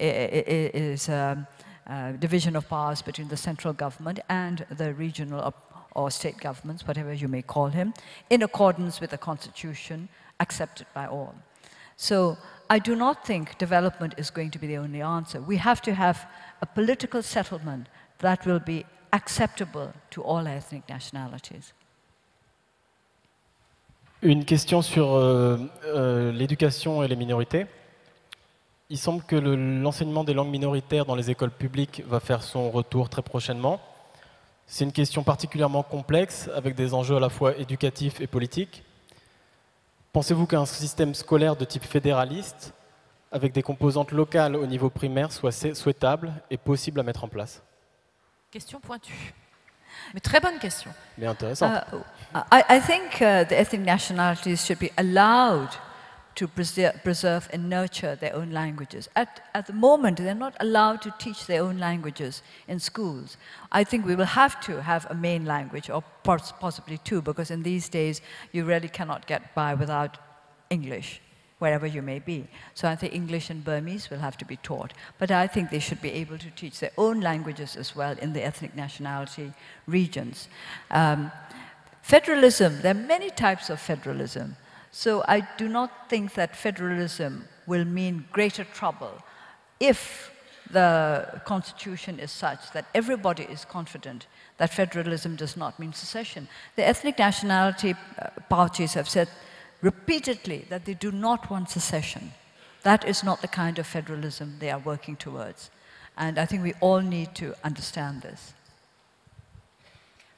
is a, a division of powers between the central government and the regional or state governments, whatever you may call him, in accordance with the constitution accepted by all. So I do not think development is going to be the only answer. We have to have a political settlement that will be acceptable to all ethnic nationalities. Une question sur euh, euh, l'éducation et les minorités. Il semble que l'enseignement des langues minoritaires dans les écoles publiques va faire son retour très prochainement. C'est une question particulièrement complexe, avec des enjeux à la fois éducatifs et politiques. Pensez-vous qu'un système scolaire de type fédéraliste, avec des composantes locales au niveau primaire, soit souhaitable et possible à mettre en place? Question pointue. Mais très bonne question. Mais intéressante. Uh, I, I think uh, the ethnic nationalities should be allowed to preserve, and nurture their own languages. At, at the moment, they're not allowed to teach their own languages in schools. I think we will have to have a main language, or possibly two, because in these days, you really cannot get by without English, wherever you may be. So I think English and Burmese will have to be taught. But I think they should be able to teach their own languages as well in the ethnic nationality regions. Um, federalism, there are many types of federalism. So I do not think that federalism will mean greater trouble if the constitution is such that everybody is confident that federalism does not mean secession. The ethnic nationality uh, parties have said repeatedly that they do not want secession. That is not the kind of federalism they are working towards. And I think we all need to understand this.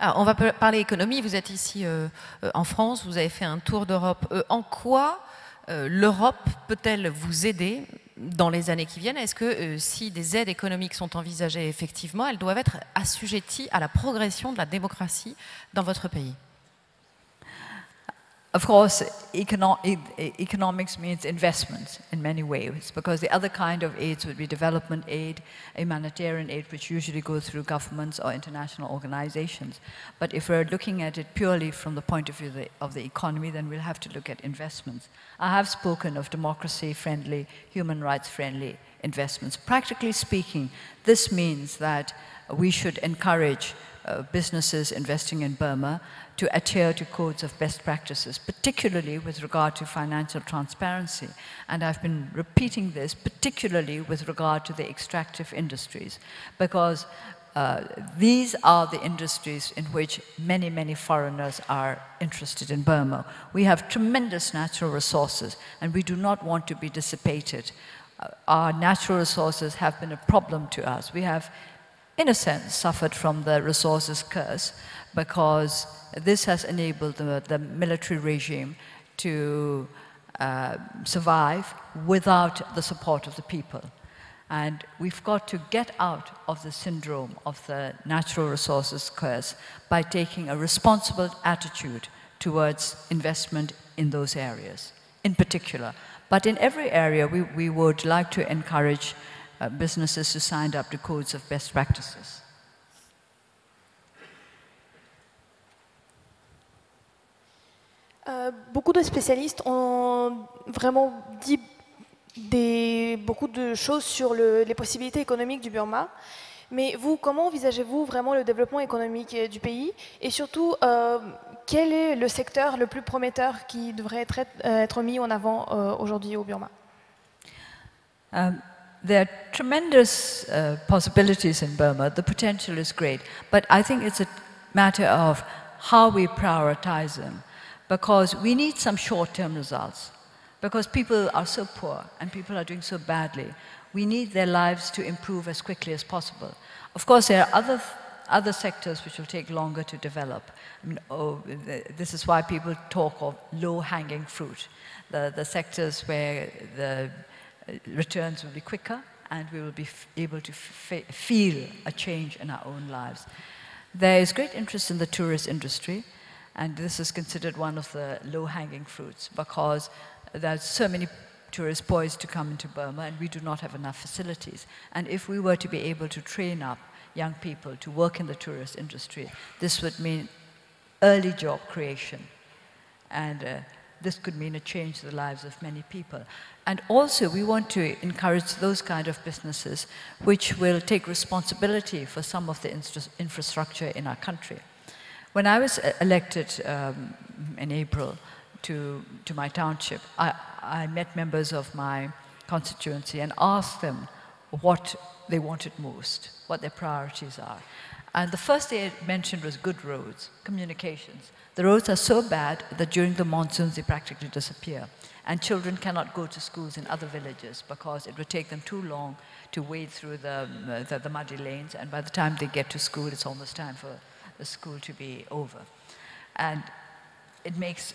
Ah, on va parler économie. Vous êtes ici euh, euh, en France, vous avez fait un tour d'Europe. Euh, en quoi l'Europe peut-elle vous aider dans les années qui viennent? Est-ce que si des aides économiques sont envisagées effectivement, elles doivent être assujetties à la progression de la démocratie dans votre pays? Of course, econo economics means investment in many ways, because the other kind of aids would be development aid, humanitarian aid, which usually go through governments or international organizations. But if we're looking at it purely from the point of view of the, of the economy, then we'll have to look at investments. I have spoken of democracy-friendly, human rights-friendly investments. Practically speaking, this means that we should encourage uh, businesses investing in Burma to adhere to codes of best practices, particularly with regard to financial transparency. And I've been repeating this, particularly with regard to the extractive industries, because uh, these are the industries in which many, many foreigners are interested in Burma. We have tremendous natural resources, and we do not want to be dissipated. Uh, our natural resources have been a problem to us. We have, in a sense, suffered from the resources curse because this has enabled the, the military regime to uh, survive without the support of the people. And we've got to get out of the syndrome of the natural resources curse by taking a responsible attitude towards investment in those areas, in particular. But in every area, we, we would like to encourage uh, businesses to sign up to codes of best practices. Euh, beaucoup de spécialistes ont vraiment dit des, beaucoup de choses sur les possibilités économiques du Burma. Mais vous, comment envisagez-vous vraiment le développement économique du pays? Et surtout, euh, quel est le secteur le plus prometteur qui devrait être, être mis en avant euh, aujourd'hui au Burma? Um, There are tremendous uh, possibilities in Burma. The potential is great. But I think it's a matter of how we prioritize them. because we need some short-term results because people are so poor and people are doing so badly. We need their lives to improve as quickly as possible. Of course, there are other, other sectors which will take longer to develop. I mean, oh, this is why people talk of low-hanging fruit, the, the sectors where the returns will be quicker and we will be able to feel a change in our own lives. There is great interest in the tourist industry. And this is considered one of the low-hanging fruits because there are so many tourists poised to come into Burma and we do not have enough facilities. And if we were to be able to train up young people to work in the tourist industry, this would mean early job creation. And uh, this could mean a change to the lives of many people. And also, we want to encourage those kind of businesses which will take responsibility for some of the infrastructure in our country. When I was elected um, in April to, to my township, I, I met members of my constituency and asked them what they wanted most, what their priorities are. And the first they mentioned was good roads, communications. The roads are so bad that during the monsoons they practically disappear. And children cannot go to schools in other villages because it would take them too long to wade through the, um, uh, the, the muddy lanes. And by the time they get to school, it's almost time for the school to be over. And it makes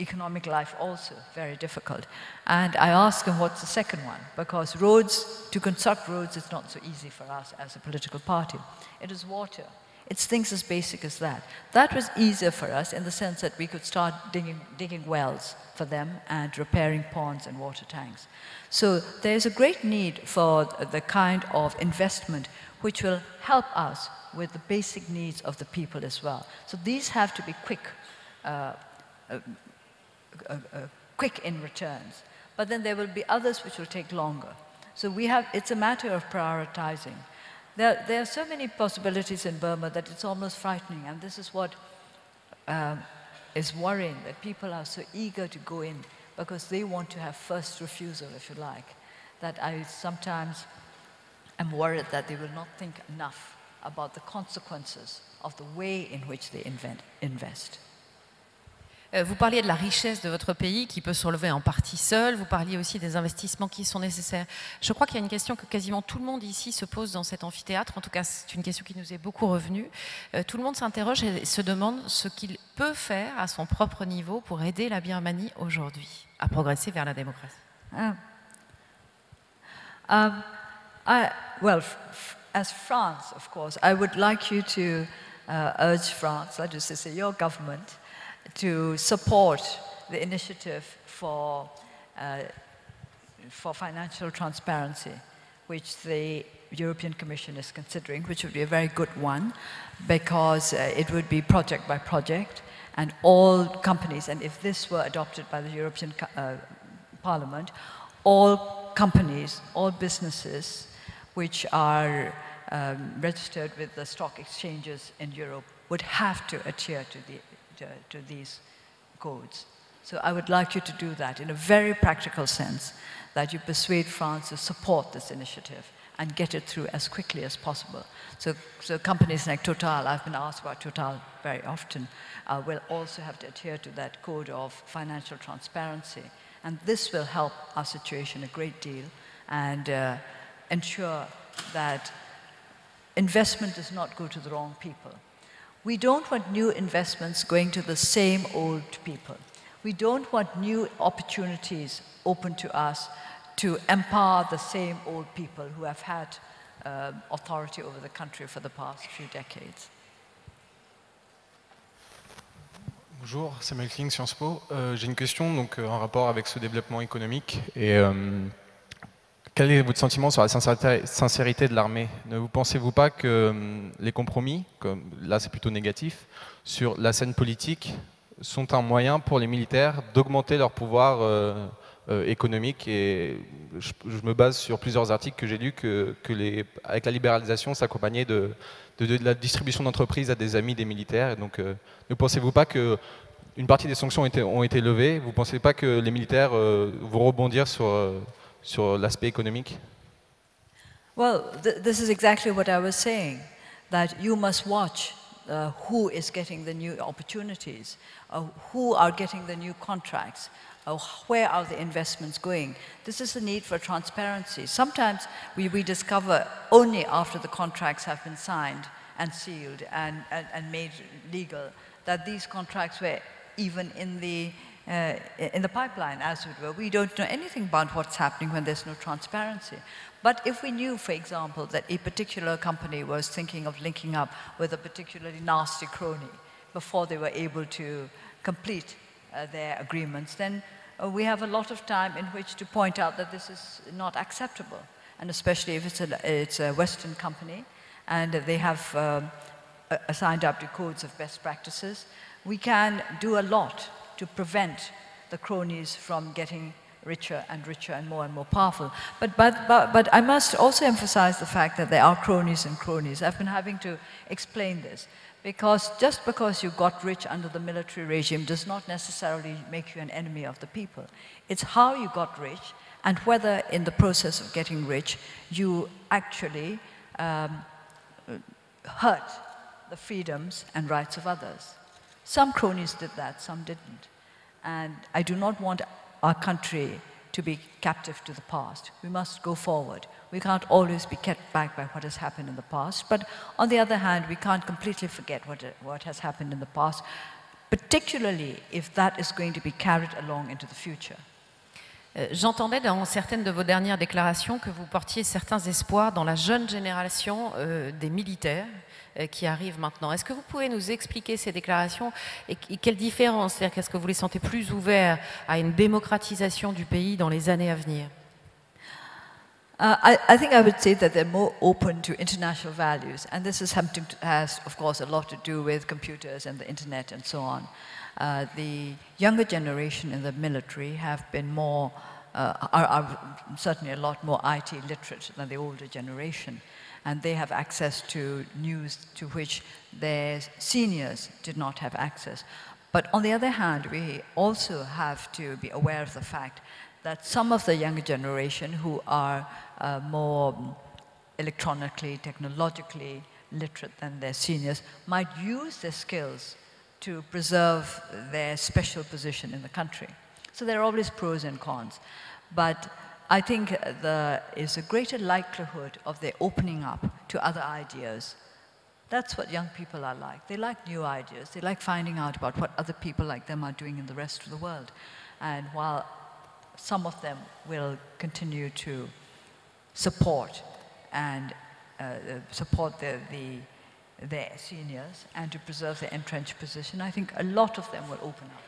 economic life also very difficult. And I ask him, what's the second one? Because roads, to construct roads is not so easy for us as a political party. It is water. It's things as basic as that. That was easier for us in the sense that we could start digging, digging wells for them and repairing ponds and water tanks. So there's a great need for the kind of investment which will help us with the basic needs of the people as well. So these have to be quick, uh, uh, uh, uh quick in returns. But then there will be others which will take longer. So we have, it's a matter of prioritizing. There, there are so many possibilities in Burma that it's almost frightening, and this is what uh, is worrying, that people are so eager to go in because they want to have first refusal, if you like, that I sometimes am worried that they will not think enough about the consequences of the way in which they invent, invest. Euh, vous parliez de la richesse de votre pays qui peut se relever en partie seul. Vous parliez aussi des investissements qui sont nécessaires. Je crois qu'il y a une question que quasiment tout le monde ici se pose dans cet amphithéâtre. En tout cas, c'est une question qui nous est beaucoup revenue. Euh, tout le monde s'interroge et se demande ce qu'il peut faire à son propre niveau pour aider la Birmanie aujourd'hui à progresser vers la démocratie. Ah. Um, France, of course, I would like you to uh, urge France, that is to say, your government. To support the initiative for, uh, for financial transparency, which the European Commission is considering, which would be a very good one, because uh, it would be project by project, and all companies, and if this were adopted by the European uh, Parliament, all companies, all businesses which are um, registered with the stock exchanges in Europe would have to adhere to the to, to these codes. So I would like you to do that in a very practical sense, that you persuade France to support this initiative and get it through as quickly as possible. So, so companies like Total, I've been asked about Total very often, uh, will also have to adhere to that code of financial transparency. And this will help our situation a great deal and uh, ensure that investment does not go to the wrong people. We don't want new investments going to the same old people. We don't want new opportunities open to us to empower the same old people who have had uh, authority over the country for the past few decades. Bonjour, Samuel Kling, Sciences Po. Euh, J'ai une question donc, euh, en rapport avec ce développement économique et euh, Quel est votre sentiment sur la sincérité, de l'armée? Ne vous pensez-vous pas que hum, les compromis, là c'est plutôt négatif, sur la scène politique sont un moyen pour les militaires d'augmenter leur pouvoir euh, euh, économique? Et je, me base sur plusieurs articles que j'ai lus que, avec la libéralisation s'accompagnait de, de, la distribution d'entreprises à des amis des militaires. donc euh, ne pensez-vous pas que une partie des sanctions ont été levées? Vous ne pensez pas que les militaires vont rebondir sur sur l'aspect économique Well, th this is exactly what I was saying, that you must watch uh, who is getting the new opportunities, uh, who are getting the new contracts, uh, where are the investments going. This is the need for transparency. Sometimes we, we discover only after the contracts have been signed and sealed and, and, and made legal that these contracts were even in the uh, in the pipeline, as it were. We don't know anything about what's happening when there's no transparency. But if we knew, for example, that a particular company was thinking of linking up with a particularly nasty crony, before they were able to complete uh, their agreements, then uh, we have a lot of time in which to point out that this is not acceptable. And especially if it's a, it's a Western company and they have um, assigned up to codes of best practices, we can do a lot to prevent the cronies from getting richer and richer and more and more powerful. But, but, but, but I must also emphasize the fact that there are cronies and cronies. I've been having to explain this because just because you got rich under the military regime does not necessarily make you an enemy of the people. It's how you got rich and whether in the process of getting rich you actually um, hurt the freedoms and rights of others. Some cronies did that, some didn't. And I do not want our country to be captive to the past. We must go forward. We can't always be kept back by what has happened in the past. But on the other hand, we can't completely forget what, what has happened in the past, particularly if that is going to be carried along into the future. Euh, j'entendais dans certaines de vos dernières déclarations que vous portiez certains espoirs dans la jeune génération euh, des militaires euh, qui arrivent maintenant. Est-ce que vous pouvez nous expliquer ces déclarations et, quelle différence C'est-à-dire qu'est-ce que vous les sentez plus ouverts à une démocratisation du pays dans les années à venir? Uh, I, I, think I would say that they're more open to international values, and this is something to, has, of course, computers and the internet and so on. Uh, the younger generation in the military have been more, uh, are, are, certainly a lot more IT literate than the older generation, and they have access to news to which their seniors did not have access. But on the other hand, we also have to be aware of the fact that some of the younger generation who are uh, more electronically, technologically literate than their seniors might use their skills to preserve their special position in the country. So there are always pros and cons. But I think there is a greater likelihood of their opening up to other ideas. That's what young people are like. They like new ideas. They like finding out about what other people like them are doing in the rest of the world. And while some of them will continue to support and uh, support the, the, their seniors and to preserve their entrenched position, I think a lot of them will open up.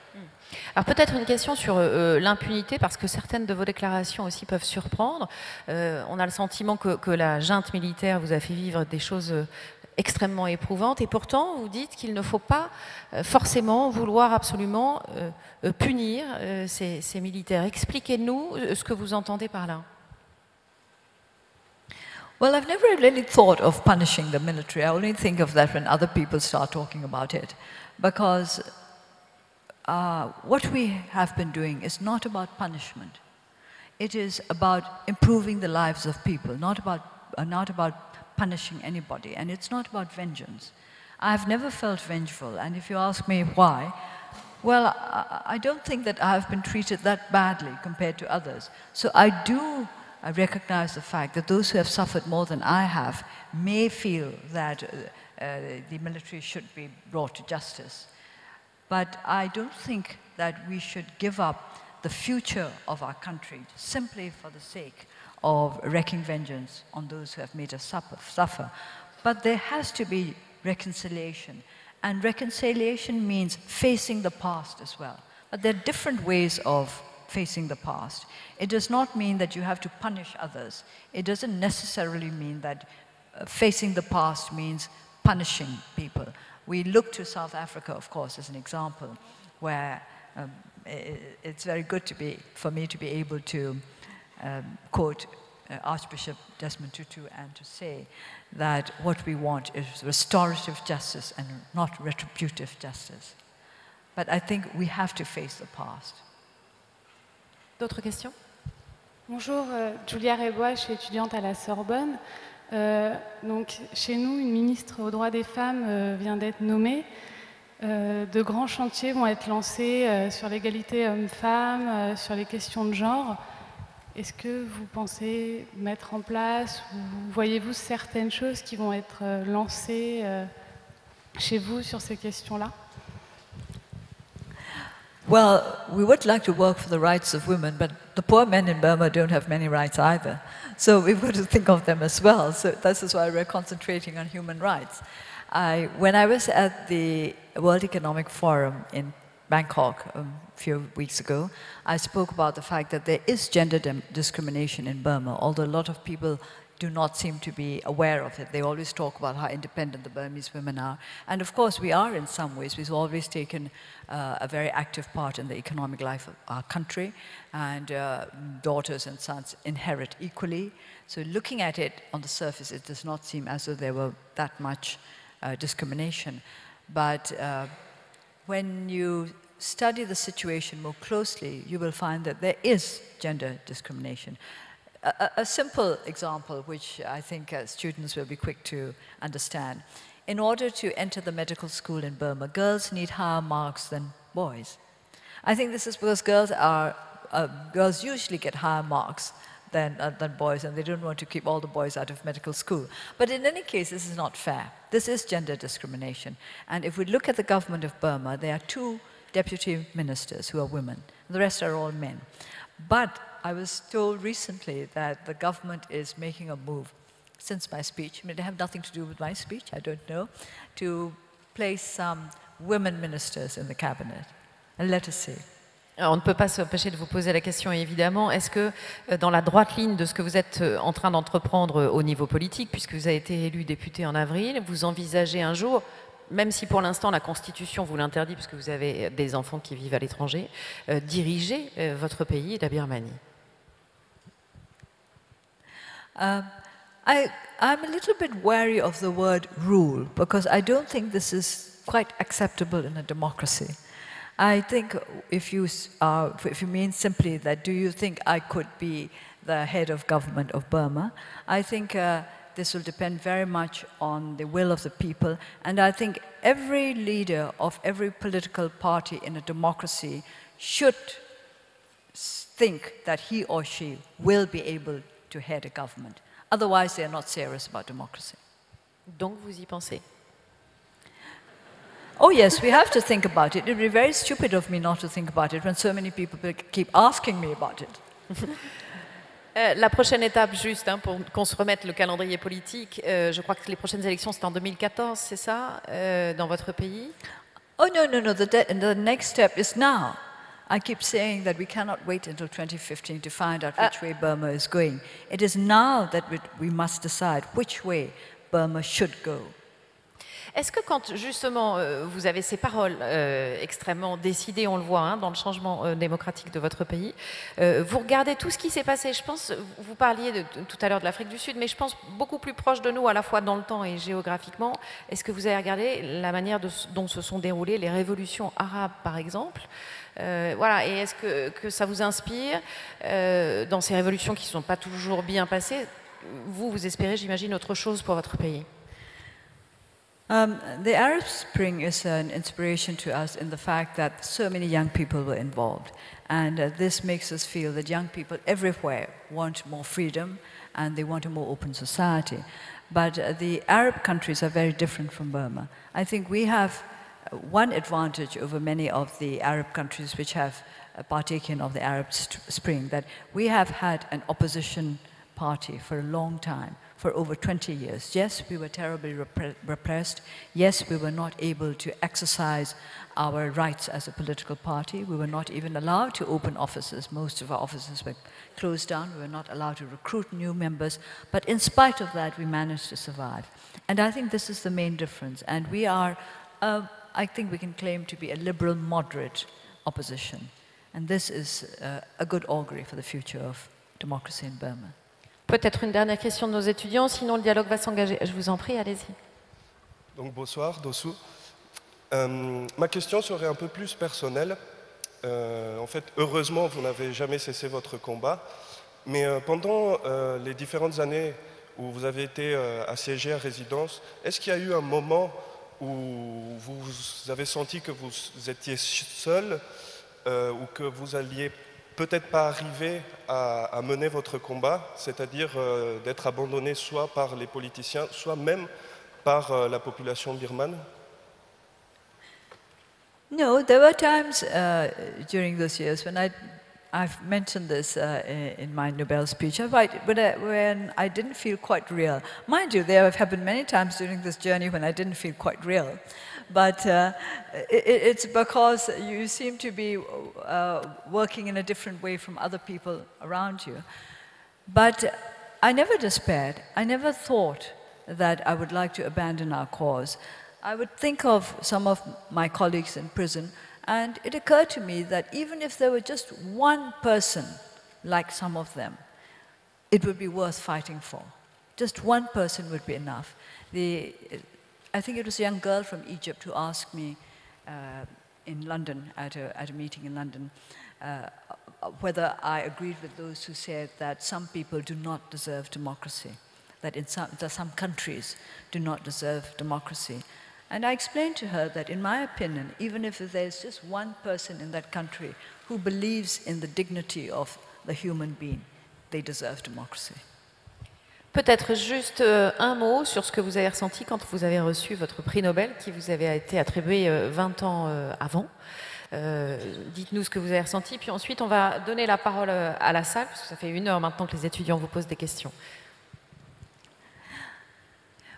Alors peut-être une question sur euh, l'impunité, parce que certaines de vos déclarations aussi peuvent surprendre. Euh, on a le sentiment que, la junte militaire vous a fait vivre des choses euh, extrêmement éprouvantes, et pourtant vous dites qu'il ne faut pas euh, forcément vouloir absolument euh, euh punir euh, ces militaires. Expliquez-nous ce que vous entendez par là. Well, I've never really thought of punishing the military. I only think of that when other people start talking about it. Because uh, what we have been doing is not about punishment. It is about improving the lives of people, not about, uh, not about punishing anybody. And it's not about vengeance. I've never felt vengeful. And if you ask me why, well, I, I don't think that I've been treated that badly compared to others. So I do I recognize the fact that those who have suffered more than I have may feel that uh, uh, the military should be brought to justice. But I don't think that we should give up the future of our country simply for the sake of wreaking vengeance on those who have made us suffer. But there has to be reconciliation. And reconciliation means facing the past as well. But there are different ways of facing the past. It does not mean that you have to punish others. It doesn't necessarily mean that uh, facing the past means punishing people. We look to South Africa, of course, as an example, where um, it's very good to be, for me to be able to um, quote uh, Archbishop Desmond Tutu and to say that what we want is restorative justice and not retributive justice. But I think we have to face the past. D'autres questions? Bonjour, euh, Julia Rebois, je suis étudiante à la Sorbonne. Euh, donc, chez nous, une ministre aux droits des femmes euh, vient d'être nommée. de grands chantiers vont être lancés sur l'égalité hommes-femmes, sur les questions de genre. Est-ce que vous pensez mettre en place ou voyez-vous certaines choses qui vont être lancées chez vous sur ces questions-là? Well, we would like to work for the rights of women, but the poor men in Burma don't have many rights either. So we've got to think of them as well. So this is why we're concentrating on human rights. I, when I was at the World Economic Forum in Bangkok um, a few weeks ago, I spoke about the fact that there is gender discrimination in Burma, although a lot of people do not seem to be aware of it. They always talk about how independent the Burmese women are. And of course, we are in some ways. We've always taken uh, a very active part in the economic life of our country, and uh, daughters and sons inherit equally. So looking at it on the surface, it does not seem as though there were that much uh, discrimination. But uh, when you study the situation more closely, you will find that there is gender discrimination. A, a simple example, which I think uh, students will be quick to understand. In order to enter the medical school in Burma, girls need higher marks than boys. I think this is because girls are, uh, girls usually get higher marks than, uh, than boys, and they don't want to keep all the boys out of medical school. But in any case, this is not fair. This is gender discrimination. And if we look at the government of Burma, there are two deputy ministers who are women. The rest are all men. But I was told recently that the government is making a move since my speech, I mean, it have nothing to do with my speech, I don't know, to place some women ministers in the cabinet. And let us see. on ne peut pas s'empêcher de vous poser la question, évidemment. Est-ce que, euh, dans la droite ligne de ce que vous êtes euh, en train d'entreprendre euh, au niveau politique, puisque vous avez été élu député en avril, vous envisagez un jour, même si pour l'instant la Constitution vous l'interdit, puisque vous avez des enfants qui vivent à l'étranger, diriger votre pays, la Birmanie? Um, I, I'm a little bit wary of the word rule, because I don't think this is quite acceptable in a democracy. I think if you, uh, if you mean simply that, do you think I could be the head of government of Burma? I think uh, this will depend very much on the will of the people. And I think every leader of every political party in a democracy should think that he or she will be able to head a government. Otherwise, they are not serious about democracy. Donc, vous y pensez Oh, yes, we have to think about it. It would be very stupid of me not to think about it when so many people keep asking me about it. Euh, la prochaine étape, juste hein, pour qu'on se remette le calendrier politique, euh, je crois que les prochaines élections, c'est en 2014, c'est ça, euh, dans votre pays? Oh, no, no, no. The, the, next step is now. I keep saying that we cannot wait until 2015 to find out which uh, way Burma is going. It is now that we, we must decide which way Burma should go. Est-ce que quand justement euh, vous avez ces paroles euh, extrêmement décidées, on le voit hein, dans le changement euh, démocratique de votre pays, vous regardez tout ce qui s'est passé, je pense, vous parliez tout à l'heure de l'Afrique du Sud, mais je pense beaucoup plus proche de nous à la fois dans le temps et géographiquement, est-ce que vous avez regardé la manière dont se sont déroulées les révolutions arabes par exemple? Voilà, et est-ce que, ça vous inspire dans ces révolutions qui ne sont pas toujours bien passées? Vous, vous espérez, j'imagine, autre chose pour votre pays Um, the Arab Spring is an inspiration to us in the fact that so many young people were involved. And uh, this makes us feel that young people everywhere want more freedom and they want a more open society. But uh, the Arab countries are very different from Burma. I think we have uh, one advantage over many of the Arab countries which have uh, partaken of the Arab Spring, that we have had an opposition party for a long time for over 20 years. Yes, we were terribly repressed. Yes, we were not able to exercise our rights as a political party. We were not even allowed to open offices. Most of our offices were closed down. We were not allowed to recruit new members. But in spite of that, we managed to survive. And I think this is the main difference. And we are, uh, I think we can claim to be a liberal, moderate opposition. And this is uh, a good augury for the future of democracy in Burma. Peut-être une dernière question de nos étudiants, sinon le dialogue va s'engager. Je vous en prie, allez-y. Donc bonsoir, Dossou. Euh, ma question serait un peu plus personnelle. Euh, en fait, heureusement, vous n'avez jamais cessé votre combat. Mais euh, pendant les différentes années où vous avez été assiégé à résidence, est-ce qu'il y a eu un moment où vous avez senti que vous étiez seul ou que vous alliez peut-être pas arriver à, mener votre combat, c'est-à-dire euh, d'être abandonné soit par les politiciens, soit même par euh, la population birmane? No, there were times uh, during those years when I I've mentioned this uh, in my Nobel speech. When I, when I didn't feel quite real. Mind you, there have happened many times during this journey when I didn't feel quite real. But uh, it, it's because you seem to be uh, working in a different way from other people around you. But I never despaired. I never thought that I would like to abandon our cause. I would think of some of my colleagues in prison and it occurred to me that even if there were just one person like some of them, it would be worth fighting for. Just one person would be enough. The, I think it was a young girl from Egypt who asked me uh, in London, at a, at a meeting in London, uh, whether I agreed with those who said that some people do not deserve democracy, that, in some, that some countries do not deserve democracy. And I explained to her that, in my opinion, even if there's just one person in that country who believes in the dignity of the human being, they deserve democracy. Peut-être juste euh, un mot sur ce que vous avez ressenti quand vous avez reçu votre prix Nobel qui vous avait été attribué 20 euh, ans euh, avant. Dites-nous ce que vous avez ressenti, puis ensuite on va donner la parole à la salle, parce que ça fait une heure maintenant que les étudiants vous posent des questions.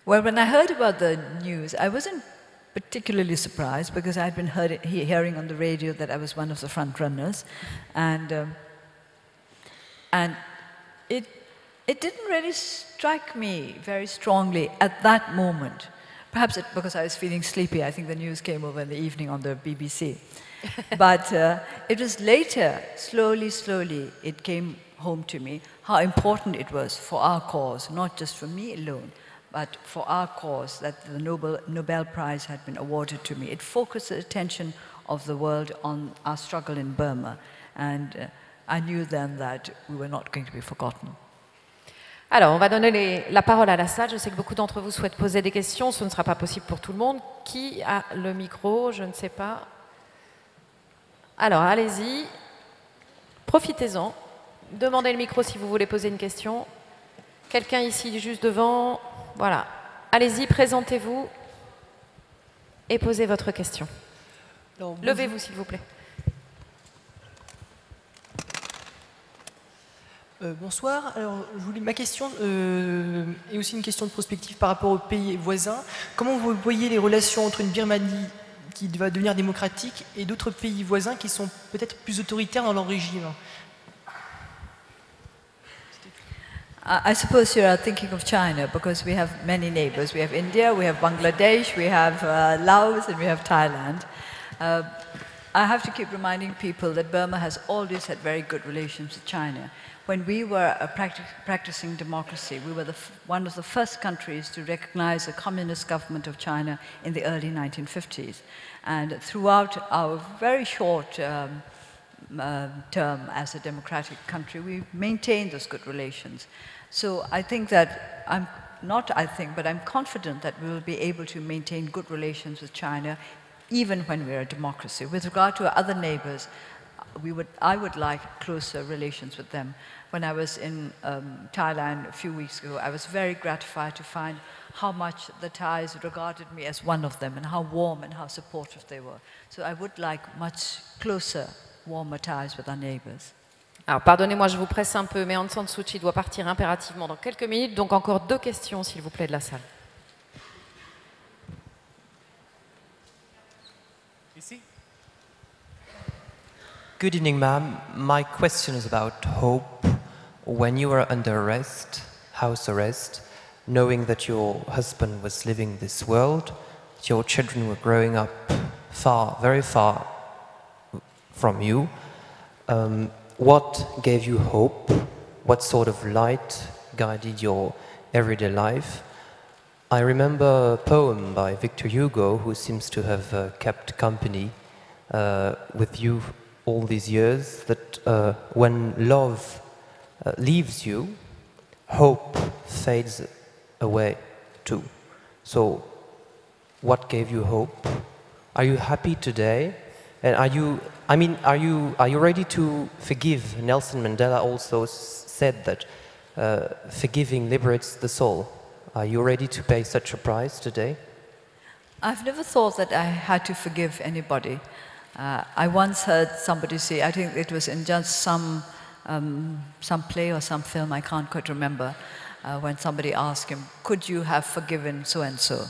Well, when I heard about the news, I wasn't particularly surprised because I'd been hearing on the radio that I was one of the front runners. Um, it didn't really strike me very strongly at that moment. Perhaps it, because I was feeling sleepy. I think the news came over in the evening on the BBC. but uh, it was later, slowly, slowly, it came home to me how important it was for our cause, not just for me alone, but for our cause that the Nobel, Nobel Prize had been awarded to me. It focused the attention of the world on our struggle in Burma, and uh, I knew then that we were not going to be forgotten. Alors, on va donner les, la parole à la salle. Je sais que beaucoup d'entre vous souhaitent poser des questions. Ce ne sera pas possible pour tout le monde. Qui a le micro? Je ne sais pas. Alors, allez-y. Profitez-en. Demandez le micro si vous voulez poser une question. Quelqu'un ici juste devant voilà. Allez-y, présentez-vous et posez votre question. Levez-vous, s'il vous plaît. Euh, bonsoir. Alors, ma question euh, est aussi une question de prospective par rapport aux pays voisins. Comment vous voyez les relations entre une Birmanie qui va devenir démocratique et d'autres pays voisins qui sont peut-être plus autoritaires dans leur régime? I suppose you are thinking of China because we have many neighbors. We have India, we have Bangladesh, we have uh, Laos, and we have Thailand. Uh, I have to keep reminding people that Burma has always had very good relations with China. When we were practic practicing democracy, we were one of the first countries to recognize the communist government of China in the early 1950s. And throughout our very short um, uh, term as a democratic country, we maintained those good relations. So I think that I'm not I think, but I'm confident that we will be able to maintain good relations with China even when we're a democracy. With regard to our other neighbors, we would, I would like closer relations with them. When I was in um, Thailand a few weeks ago, I was very gratified to find how much the Thais regarded me as one of them and how warm and how supportive they were. So I would like much closer, warmer ties with our neighbors. Alors, pardonnez-moi, je vous presse un peu, mais Aung San Suu Kyi doit partir impérativement dans quelques minutes, donc encore deux questions, s'il vous plaît, de la salle. Good evening, ma'am. My question is about hope. When you were under arrest, house arrest, knowing that your husband was leaving this world, your children were growing up far, very far from you, um, what gave you hope? What sort of light guided your everyday life? I remember a poem by Victor Hugo, who seems to have uh, kept company uh, with you all these years, that uh, when love uh, leaves you, hope fades away too. So, what gave you hope? Are you happy today? And are you I mean, are you, are you ready to forgive? Nelson Mandela also said that uh, forgiving liberates the soul. Are you ready to pay such a price today? I've never thought that I had to forgive anybody. Uh, I once heard somebody say, I think it was in just some, um, some play or some film, I can't quite remember, uh, when somebody asked him, Could you have forgiven so and so?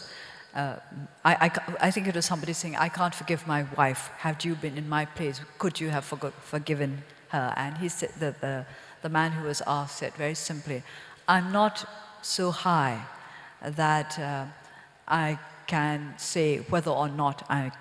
I, I, I, think it was somebody saying, I can't forgive my wife. Had you been in my place, could you have forgiven her? And he said, the, the, the man who was asked said very simply, I'm not so high that uh, I can say whether or not I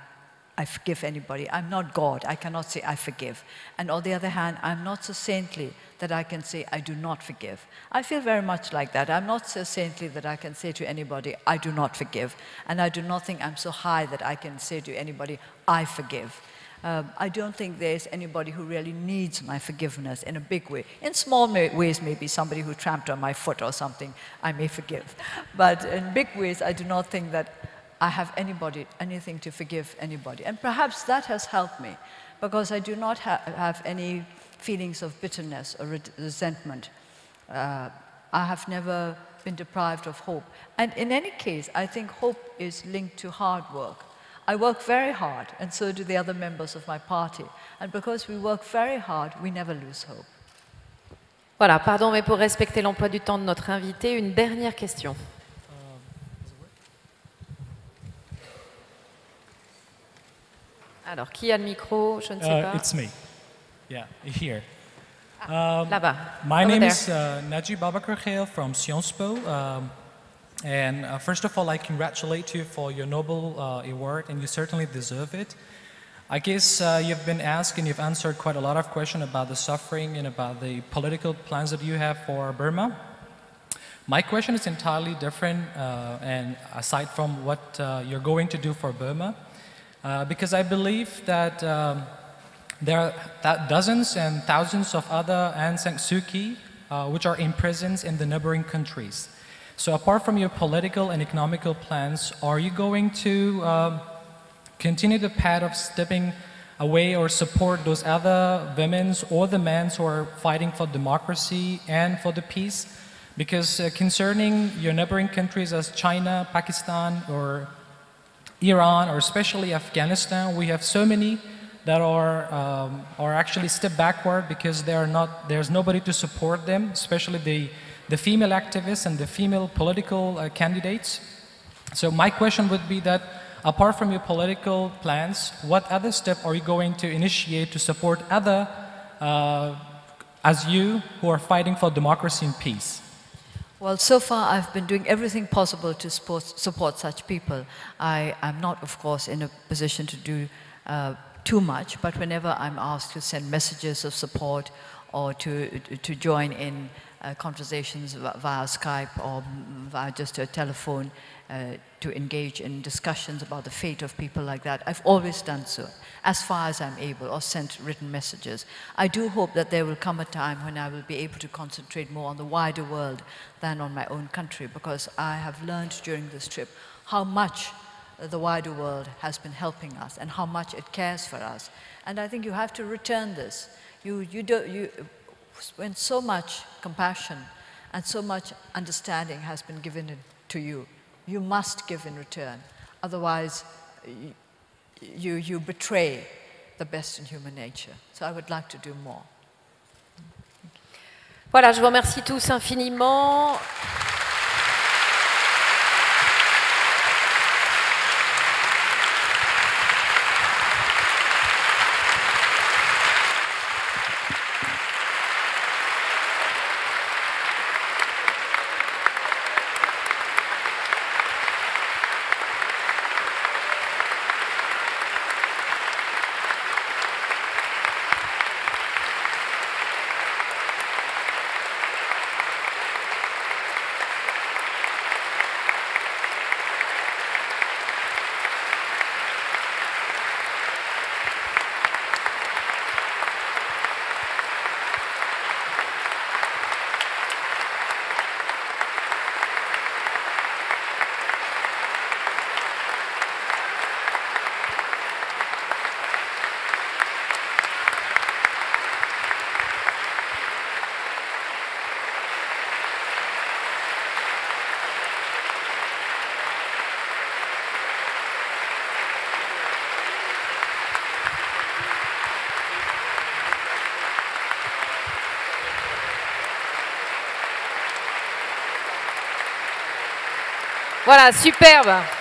I forgive anybody. I'm not God. I cannot say I forgive. And on the other hand, I'm not so saintly that I can say I do not forgive. I feel very much like that. I'm not so saintly that I can say to anybody, I do not forgive. And I do not think I'm so high that I can say to anybody, I forgive. Um, I don't think there's anybody who really needs my forgiveness in a big way. In small ways, maybe somebody who tramped on my foot or something, I may forgive. But in big ways, I do not think that I have anybody, anything to forgive anybody. And perhaps that has helped me because I do not ha have any feelings of bitterness or resentment. Uh, I have never been deprived of hope. And in any case, I think hope is linked to hard work. I work very hard, and so do the other members of my party. And because we work very hard, we never lose hope. Voilà, pardon, mais pour respecter l'emploi du temps de notre invité, une dernière question. Alors, qui a le micro Je ne sais uh, pas. It's me. Yeah, here. Ah, um, Là-bas. My Over name there. is uh, Najib Babakar from Sciences Po. Um, and uh, first of all, I congratulate you for your Nobel uh, Award, and you certainly deserve it. I guess uh, you've been asked and you've answered quite a lot of questions about the suffering and about the political plans that you have for Burma. My question is entirely different, uh, and aside from what uh, you're going to do for Burma, uh, because I believe that um, there are dozens and thousands of other Aung San Suu Kyi uh, which are imprisoned in the neighboring countries. So apart from your political and economical plans, are you going to um, continue the path of stepping away or support those other women or the men who are fighting for democracy and for the peace? Because uh, concerning your neighboring countries as China, Pakistan, or Iran or especially Afghanistan, we have so many that are, um, are actually step backward because they are not, there's nobody to support them, especially the, the female activists and the female political uh, candidates. So my question would be that apart from your political plans, what other step are you going to initiate to support other uh, as you who are fighting for democracy and peace? Well, so far I've been doing everything possible to support, support such people. I am not, of course, in a position to do uh, too much, but whenever I'm asked to send messages of support or to, to join in uh, conversations via Skype or via just a telephone, uh, to engage in discussions about the fate of people like that. I've always done so, as far as I'm able, or sent written messages. I do hope that there will come a time when I will be able to concentrate more on the wider world than on my own country, because I have learned during this trip how much the wider world has been helping us and how much it cares for us. And I think you have to return this. You, you, do, you when so much compassion and so much understanding has been given to you, you must give in return. Otherwise, you, you betray the best in human nature. So I would like to do more. Voilà, je vous remercie tous infiniment. Voilà, superbe.